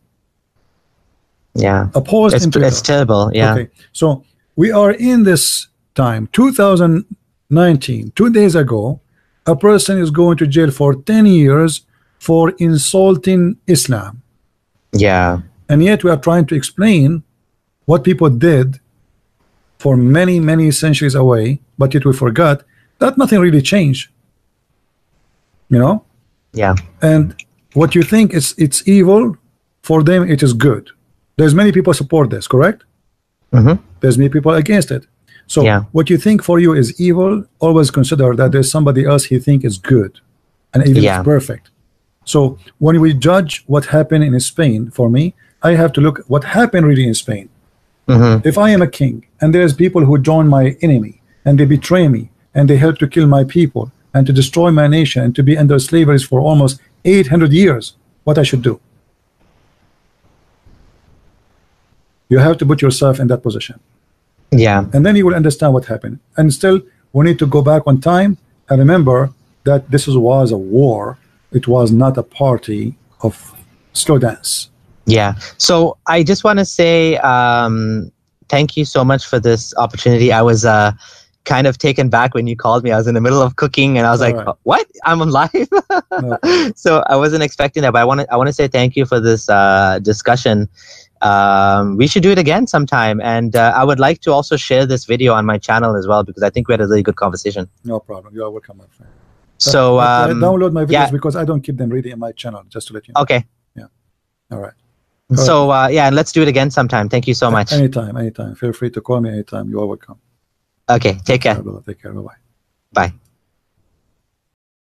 yeah A post it's, in Twitter. it's terrible yeah Okay, so we are in this time, 2019. Two days ago, a person is going to jail for 10 years for insulting Islam, yeah and yet we are trying to explain what people did for many, many centuries away, but yet we forgot that nothing really changed. You know, yeah and what you think is it's evil, for them it is good. There's many people support this, correct? hmm there's many people against it so Yeah. what you think for you is evil always consider that there's somebody else he think is good and even Yeah. perfect so when we judge what happened in Spain for me I have to look what happened really in Spain hmm if I am a king and there's people who join my enemy and they betray me and they help to kill my people and to destroy my nation and to be under slavery for almost 800 years what I should do you have to put yourself in that position yeah and then you will understand what happened. And still, we need to go back on time and remember that this was a war. It was not a party of slow dance. Yeah. So I just want to say um, thank you so much for this opportunity. I was uh, kind of taken back when you called me. I was in the middle of cooking and I was All like, right. "What? I'm on live." *laughs* No. so I wasn't expecting that, but I want to I want to say thank you for this uh, discussion. Um, we should do it again sometime, and uh, I would like to also share this video on my channel as well because I think we had a really good conversation. No problem. You are welcome, my friend. So I um, download my videos yeah. because I don't keep them really in my channel. Just to let you know. okay. Yeah. All right. So uh, yeah, and let's do it again sometime. Thank you so much. Anytime, anytime. Feel free to call me anytime. You are welcome. Okay, take care. Take care. Bye bye. Bye.